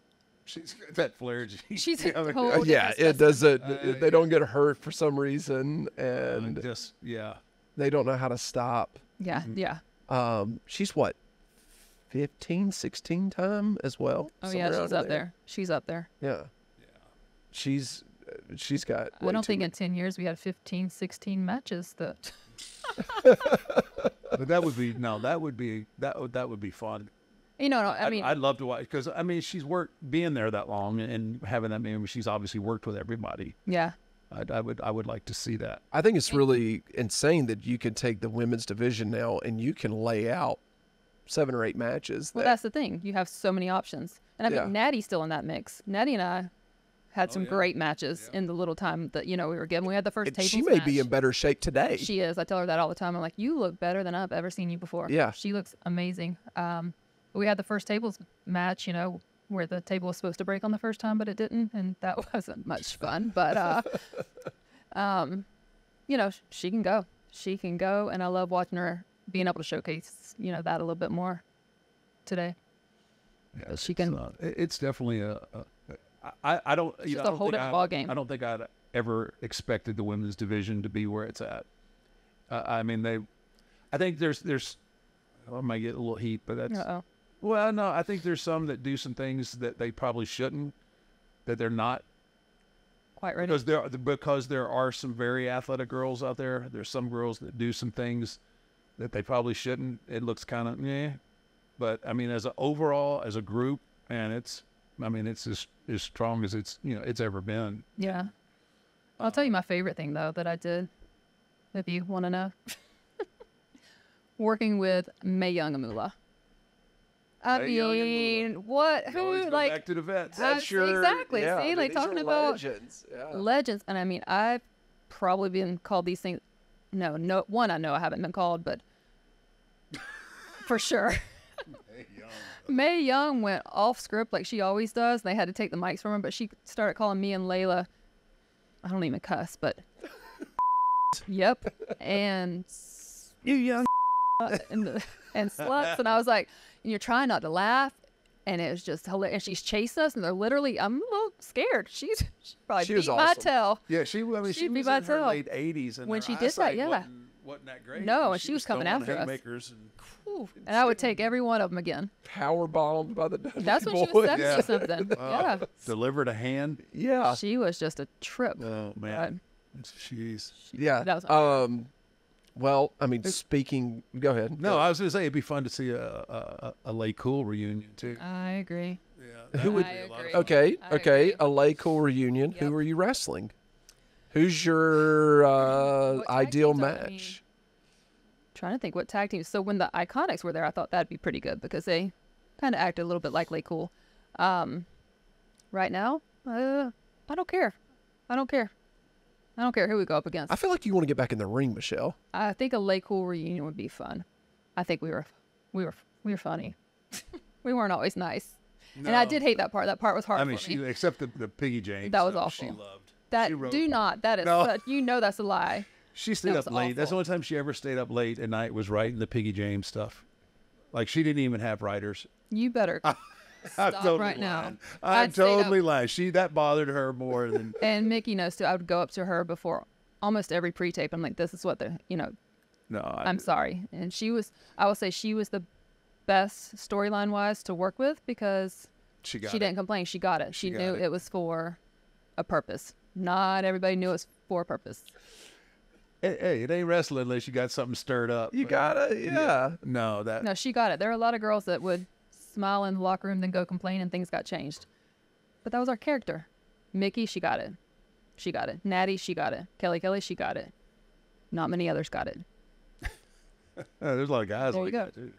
she's got that flair. She's yeah, a like, total Uh, yeah, it doesn't. Uh, they don't get hurt for some reason, and and just yeah. They don't know how to stop. Yeah, Mm-hmm. yeah. Um, she's what, 15, 16 time as well. Oh yeah, she's up there. She's up there. Yeah, Yeah. she's uh, she's got. I don't think many- in 10 years we had 15, 16 matches that But that would be no. That would be that would that would be fun. you know, I I'd- mean, I'd, love to watch because I mean she's worked being there that long and having that many. She's obviously worked with everybody. yeah. I'd, I would I would like to see that. I think it's really insane that you can take the women's division now and you can lay out seven or eight matches. Well, that- that's the thing. You have so many options. And I Yeah. think Natty's still in that mix. Natty and I had some yeah. great matches in the little time that, you know, we were given. We had the first table. she may be in better shape today. She is. I tell her that all the time. I'm like, you look better than I've ever seen you before. Yeah. She looks amazing. Um, we had the first tables match, you know, where the table was supposed to break on the first time, but it didn't, and that wasn't much fun. But, uh, um, you know, she can go. She can go, and I love watching her being able to showcase, you know, that a little bit more today. Yeah, she it's, can- uh, it- it's definitely a. a I, I don't. You just know, a I don't whole think different I- ballgame. I don't think I'd ever expected the women's division to be where it's at. Uh, I mean, they. I think there's there's. I might get a little heat, but that's. Uh oh. Well, no, I think there's some that do some things that they probably shouldn't, that they're not Quite ready. because there because there are some very athletic girls out there. There's some girls that do some things that they probably shouldn't. It looks kind of yeah, but I mean, as a overall as a group, and it's I mean it's as as strong as it's you know it's ever been. Yeah. I'll tell you my favorite thing though that I did, if you want to know. Working with Mae Young Amula. I mean, what? Who like back to the vets. Uh, exactly. yeah, I See, mean, like talking about legends. Yeah. legends? And I mean, I've probably been called these things. No, no. One, I know I haven't been called, but for sure. Mae Young went off script like she always does. They had to take the mics from her, but she started calling me and Layla. I don't even cuss, but yep, and You young. and the, and sluts, and I was like, and you're trying not to laugh, and it was just hilarious. And she's chasing us, and they're literally, I'm a little scared. She's she probably She beat was my tail. Yeah, she. I mean, She'd she be was by in her late 80s, and When she did that, yeah. wasn't, wasn't that great. No, and she was coming after us. and Whew. And I would take every one of them again. Power bombed by the Dudley That's when she was boys. 70 Yeah. something. yeah. delivered a hand. Yeah. She was just a trip. Oh But man, she's. Yeah. That was- um. Well, I mean, speaking. Go ahead. No, I was gonna say it'd be fun to see a a, a, a Lay Cool reunion too. I agree. Yeah, Who would- I agree. Okay. I Okay. agree. A Lay Cool reunion. Yep. Who are you wrestling? Who's your uh, ideal teams are- I mean, match? Trying to think what tag teams. So when the Iconics were there, I thought that'd be pretty good because they kind of acted a little bit like Lay Cool. Um, right now, uh, I don't care. I don't care. I don't care who we go up against. I feel like you want to get back in the ring, Michelle. I think a Lay Cool reunion would be fun. I think we were, we were, we were funny. we weren't always nice, and I did hate that part. That part was hard I mean, for she me. except the, the Piggy James. That was stuff She loved. That she wrote- do not. That is. No. such- you know that's a lie. She stayed that up was late. That's the only time she ever stayed up late at night was writing the Piggy James stuff. Like she didn't even have writers. You better I'm totally right now. I'm I'd totally lying. She that bothered her more than And Mickie knows too. I would go up to her before almost every pre-tape. I'm like, this is what the you know. no. I, I'm sorry. And she was. I will say she was the best storyline wise to work with because She got she it. didn't complain. She got it. She, She got knew it. it. was for a purpose. Not everybody knew it was for a purpose. Hey, hey, it ain't wrestling unless you got something stirred up. You gotta, yeah. No, that No, she got it. There are a lot of girls that would smile in the locker room, then go complain, and things got changed. But that was our character. Mickie, she got it. She got it. Natty, she got it. Kelly Kelly, she got it. Not many others got it. there's a lot of guys There you like go. that too.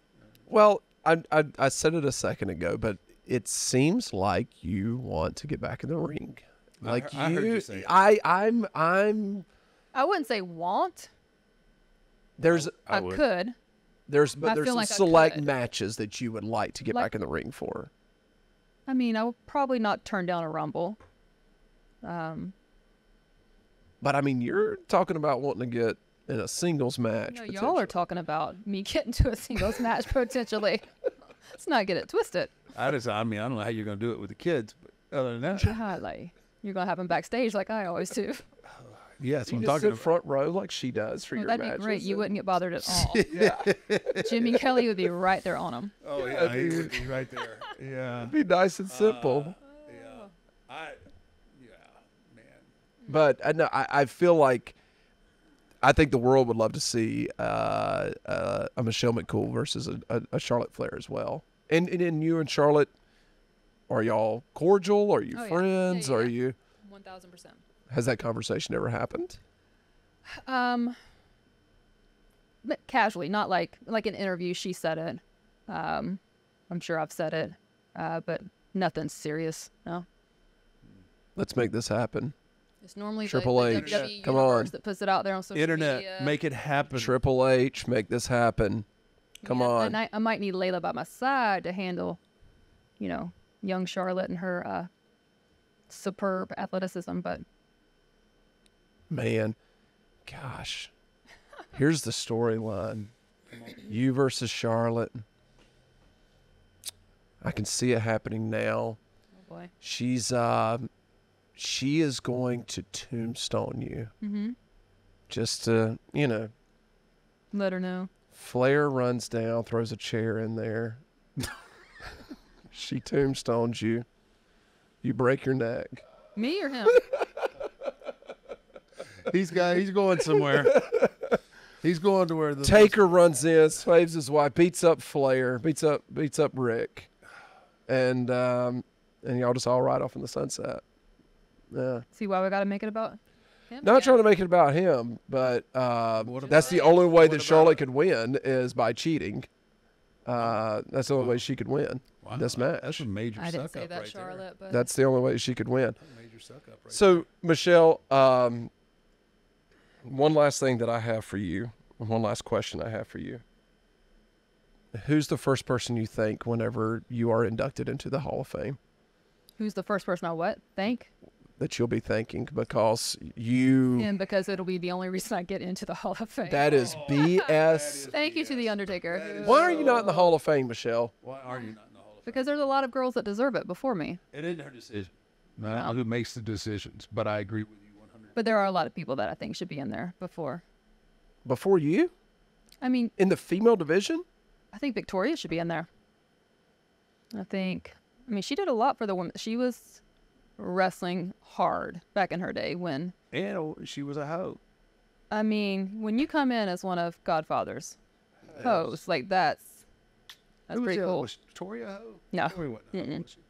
Well, I, I I said it a second ago, but it seems like you want to get back in the ring. Like he- I heard you you, say. I I'm I'm I wouldn't say want. there's I I, would. could. There's but I there's some like select matches that you would like to get Like- back in the ring for. I mean, I would probably not turn down a rumble. Um, But I mean, you're talking about wanting to get in a singles match. no, y'all are talking about me getting to a singles match potentially. Let's not get it twisted. I just, I mean, I don't know how you're gonna do it with the kids, but other than that, God, like you're gonna have them backstage like I always do. yeah, that's You I'm just talking sit front row like she does for Oh, your that'd matches. be great. You wouldn't get bothered at all. Yeah, Jimmy Kelly would be right there on him. Oh yeah, he would be right there. Yeah, it'd be nice and simple. yeah. I, yeah, man. But I know I, I feel like I think the world would love to see uh, uh, a Michelle McCool versus a, a, a Charlotte Flair as well. And and then you and Charlotte, are y'all cordial? Are you Oh, yeah. Yeah, friends? yeah, Are you? One thousand percent. Has that conversation ever happened? Um, casually, not like like an interview. She said it. Um, I'm sure I've said it, uh, but nothing serious. No, Let's make this happen. it's normally Triple the, the H, WWE come on. that puts it out there on social Internet, media. make it happen. Triple H, make this happen. Come Yeah, on. And I, I might need Layla by my side to handle, you know, young Charlotte and her uh, superb athleticism. But Man, gosh. Here's the storyline. You versus Charlotte. I can see it happening now. oh boy, She's uh she is going to tombstone you. mm-hmm. Just to, you know, let her know. Flair runs down, throws a chair in there. she tombstones you. You break your neck. Me or him? He's got. He's going somewhere. he's going to where the Taker runs in, saves his wife, beats up Flair, beats up beats up Ric, and um, and y'all just all ride off in the sunset. Yeah, See why we got to make it about him? not again? trying to make it about him, but uh, What that's the about- only way what that about- Charlotte could win is by cheating. Uh, that's the only way she could win Wow, this match. That's a major. I didn't say up that, right Charlotte, but That's the only way she could win. There. Major suck up right So, Michelle, um, one last thing that I have for you, one last question I have for you. Who's the first person you think whenever you are inducted into the Hall of Fame who's the first person I what thank? that you'll be thanking because you and because it'll be the only reason I get into the Hall of Fame. that is BS. Thank you to the Undertaker. who- Why are you not in the Hall of Fame, Michelle? Why are you not in the Hall of Fame? Because there's a lot of girls that deserve it before me. It isn't her decision. I don't know who makes the decisions, but I agree with you 100. But there are a lot of people that I think should be in there before. Before you I mean, in the female division? I think Victoria should be in there. I think. I mean, she did a lot for the women. She was wrestling hard back in her day when. And she was a hoe. I mean, when you come in as one of Godfather's hosts, like that's that's Who pretty the- cool. Was Victoria a hoe? No.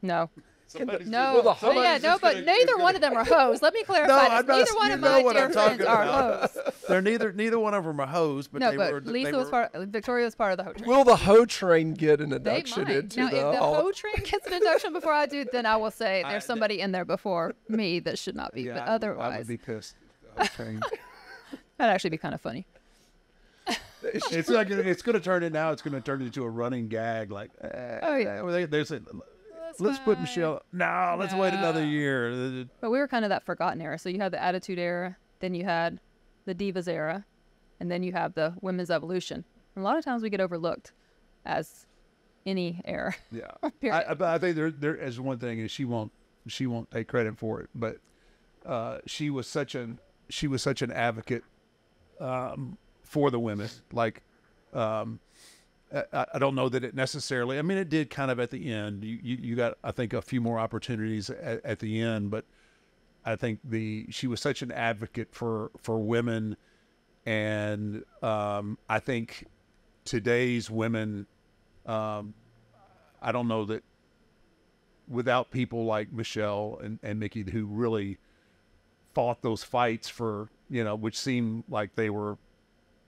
No, Somebody's no, Well, the But yeah, no, but gonna- neither is one of them are hoes. Let me clarify I'm not- Neither one of my dear I'm friends talking are hoes. They're neither. Neither one of them are hoes, but No, they but were. Lisa they was were, part. Victoria was part of the hoe train. Will the Ho Train get an They induction might. into Now, the if the Hall? hoe train gets an induction before I do, then I will say I- there's somebody in there before me that should not be. Yeah, but I would- I would be pissed. the hoe train- that'd actually be kind of funny. it's like it's going to turn it now. It's going to turn into a running gag. Like, eh, Oh, yeah. They, they're saying, let's put. Michelle. No, let's wait another year. But we were kind of that forgotten era. So you had the Attitude Era, then you had the Divas Era, and then you have the Women's Evolution. And a lot of times we get overlooked as any era. Yeah. I, I, but I think there there is one thing, and she won't she won't take credit for it, but uh, she was such an she was such an advocate um, for the women. Like, um, I- don't know that it necessarily. I mean, it did kind of at the end. You you, you got I think a few more opportunities at, at the end, but I think the she was such an advocate for for women, and um, I think today's women, um, I don't know that without people like Michelle and, and Mickie who really fought those fights for you know which seemed like they were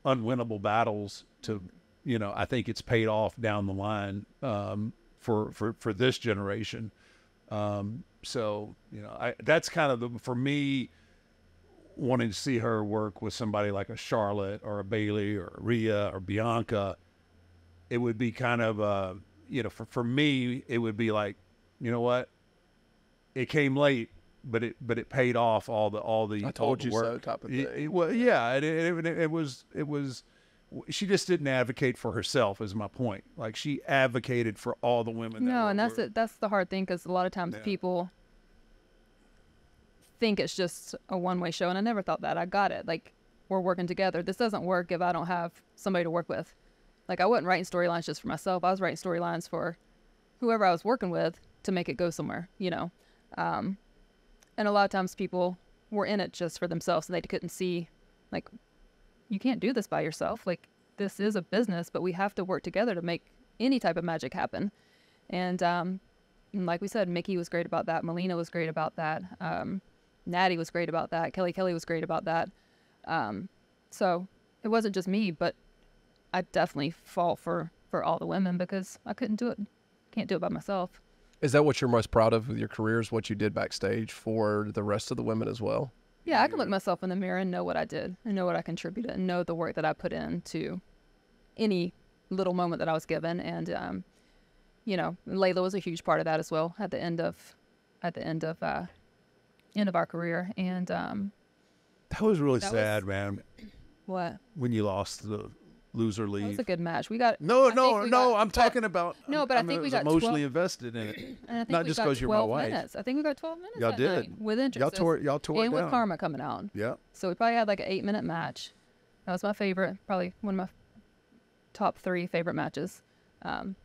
unwinnable battles to you know I think it's paid off down the line um, for for for this generation. Um, so you know I that's kind of the for me wanting to see her work with somebody like a Charlotte or a Bayley or a Rhea or Bianca. It would be kind of uh, you know for for me it would be like you know what it came late but it but it paid off all the all the I told you work. so type of It- thing. it- well, yeah, it, it, it, it was it was. She just didn't advocate for herself, is my point. Like she advocated for all the women. No, and that's were- it. That's the hard thing because a lot of times Yeah. people think it's just a one-way show, and I never thought that. I got it. Like we're working together. This doesn't work if I don't have somebody to work with. Like I wasn't writing storylines just for myself. I was writing storylines for whoever I was working with to make it go somewhere. You know, um, and a lot of times people were in it just for themselves, and they couldn't see, like, you can't do this by yourself. Like this is a business, but we have to work together to make any type of magic happen. And um, like we said, Mickie was great about that. Melina was great about that. Um, Natty was great about that. Kelly Kelly was great about that. Um, so it wasn't just me, but I definitely fall for for all the women because I couldn't do it. Can't do it by myself. Is that what you're most proud of with your careers? What you did backstage for the rest of the women as well? Yeah, I can look myself in the mirror and know what I did and know what I contributed and know the work that I put in to any little moment that I was given. And, um, you know, Layla was a huge part of that as well at the end of, at the end of, uh, end of our career. And, um, that was really that was- sad, man. what? When you lost the loser was league. a good match. We got, No, I no, no. got- I'm talking about. No, but I I'm- think we got emotionally 12 invested in it. and I think Not just because you're my 12 wife. minutes. I think we got 12 minutes. Y'all did. night with interest. Y'all tore, y'all tore and it with. Kharma coming out. Yeah. So we probably had like an eight minute match. That was my favorite, probably one of my top three favorite matches. Um,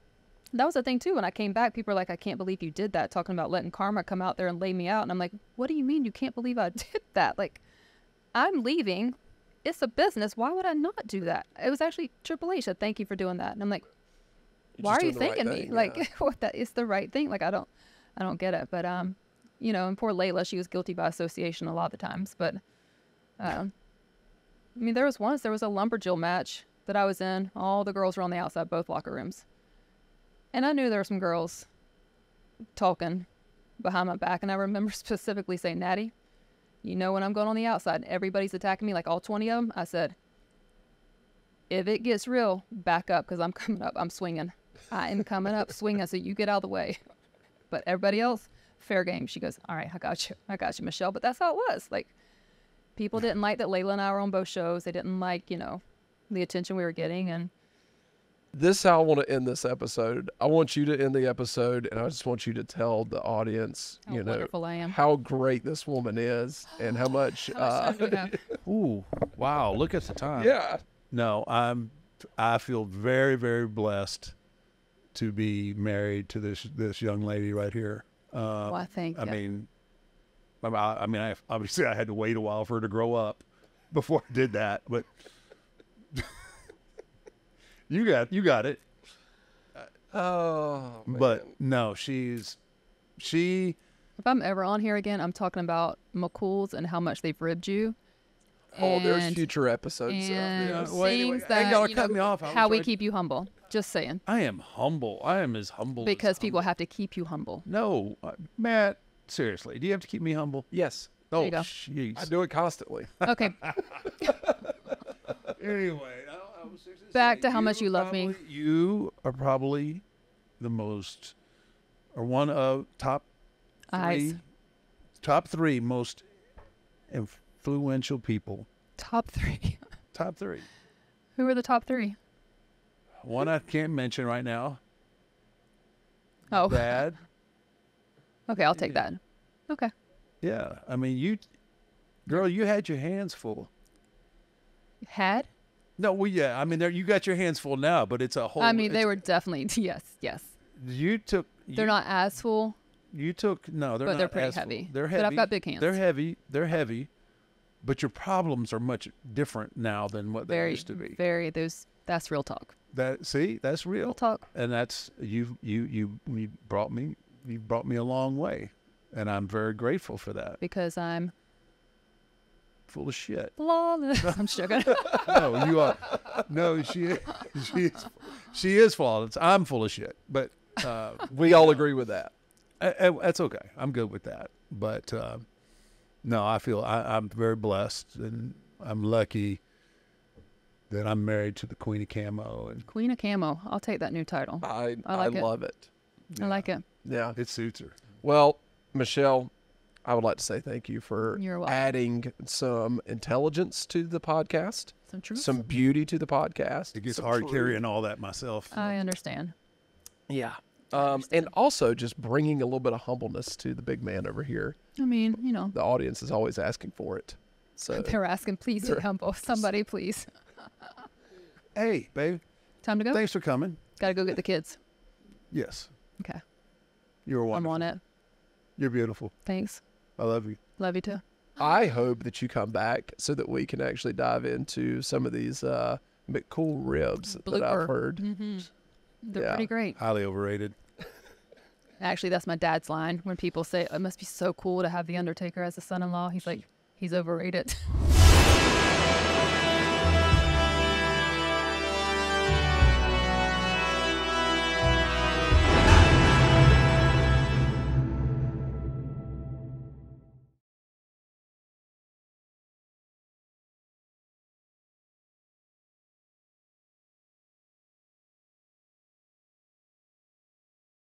that was the thing too. When I came back, people were like, "I can't believe you did that," talking about letting Kharma come out there and lay me out, and I'm like, "What do you mean you can't believe I did that? Like, I'm leaving. It's a business. Why would I not do that?" It was actually Triple H said, "Thank you for doing that," and I'm like, You're "Why are you doing right thanking me? thing, Like, yeah. what? That is the right thing? Like, I don't, I don't get it." But um, you know, and poor Layla, she was guilty by association a lot of the times, but um. I mean, there was once there was a lumberjill match that I was in. All the girls were on the outside, both locker rooms, and I knew there were some girls talking behind my back, and I remember specifically saying, "Natty, you know when I'm going on the outside, everybody's attacking me, like all 20 of them." I said, "If it gets real, back up, because I'm coming up. I'm swinging. I am coming up, swinging. So you get out of the way." But everybody else, fair game. She goes, "All right, I got you. I got you, Michelle." But that's how it was. Like people didn't like that Layla and I were on both shows. They didn't like, you know, the attention we were getting. And This how I want to end this episode. I want you to end the episode, and I just want you to tell the audience, how you know, wonderful I am. how great this woman is and how much. How much uh, time do we have? Ooh, wow! Look at the time. yeah. No, I'm. I feel very, very blessed to be married to this this young lady right here. Uh, Well, I think. I yeah. mean, I, mean, I I mean, I, obviously, I had to wait a while for her to grow up before I did that. But you got you got it. Oh, But man. no, she's she. if I'm ever on here again, I'm talking about McCool's and how much they've ribbed you. oh, there's and- future episodes. of And this. well, anyway, things ain't that gotta you cut know, me off. I was how we right- keep you humble. Just saying, I am humble. I am as humble as because people humble. have to keep you humble. No, uh, Matt. Seriously, do you have to keep me humble? Yes, Oh, you go. jeez. I do it constantly. Okay, Anyway, I, I was seriously Back to how much you love me. You are probably the most, or one of top eyes. three, top three most influential people. Top three. Top three. Who are the top three? One I can't mention right now. Oh, Dad. okay, I'll take that. Okay. Yeah, I mean you, girl, you had your hands full. Had? No, well, yeah. I mean, there you got your hands full now, but it's a whole. I mean, they were definitely yes, yes. You took. They're you, not as full. You took no. They're But not they're pretty as full. heavy. They're heavy. But heavy. I've got big hands. They're heavy. They're heavy, but your problems are much different now than what they Very, used to be. very. Those. That's real talk. That see, that's real. Real talk. and that's you you you you brought me you brought me a long way and i'm very grateful for that Because I'm full of shit flawless. I'm joking. no you are no she is she is she is flawless i'm full of shit but uh We all agree with that. I, I- that's okay i'm good with that but uh, no i feel I, i'm very blessed and i'm lucky that i'm married to the queen of camo and Queen of Camo. I'll take that new title. I I I, like it. love it. I like it. Yeah. it suits her Well, Michelle, I would like to say thank you for adding some intelligence to the podcast, Some truth. some beauty to the podcast. it gets hard truth. carrying all that myself I understand. Yeah. Um, and also just bringing a little bit of humbleness to the big man over here. I mean, you know, The audience is always asking for it. So they're asking, please be humble. Somebody, please. hey babe Time to go. thanks for coming Gotta go get the kids. yes Okay. you're welcome. I'm on it. You're beautiful. Thanks. I love you. Love you too. I hope that you come back so that we can actually dive into some of these uh, McCool ribs that I've heard. Mm-hmm. They're Yeah. pretty great. Highly overrated. Actually, that's my dad's line when people say it must be so cool to have the Undertaker as a son-in-law. He's like, he's overrated.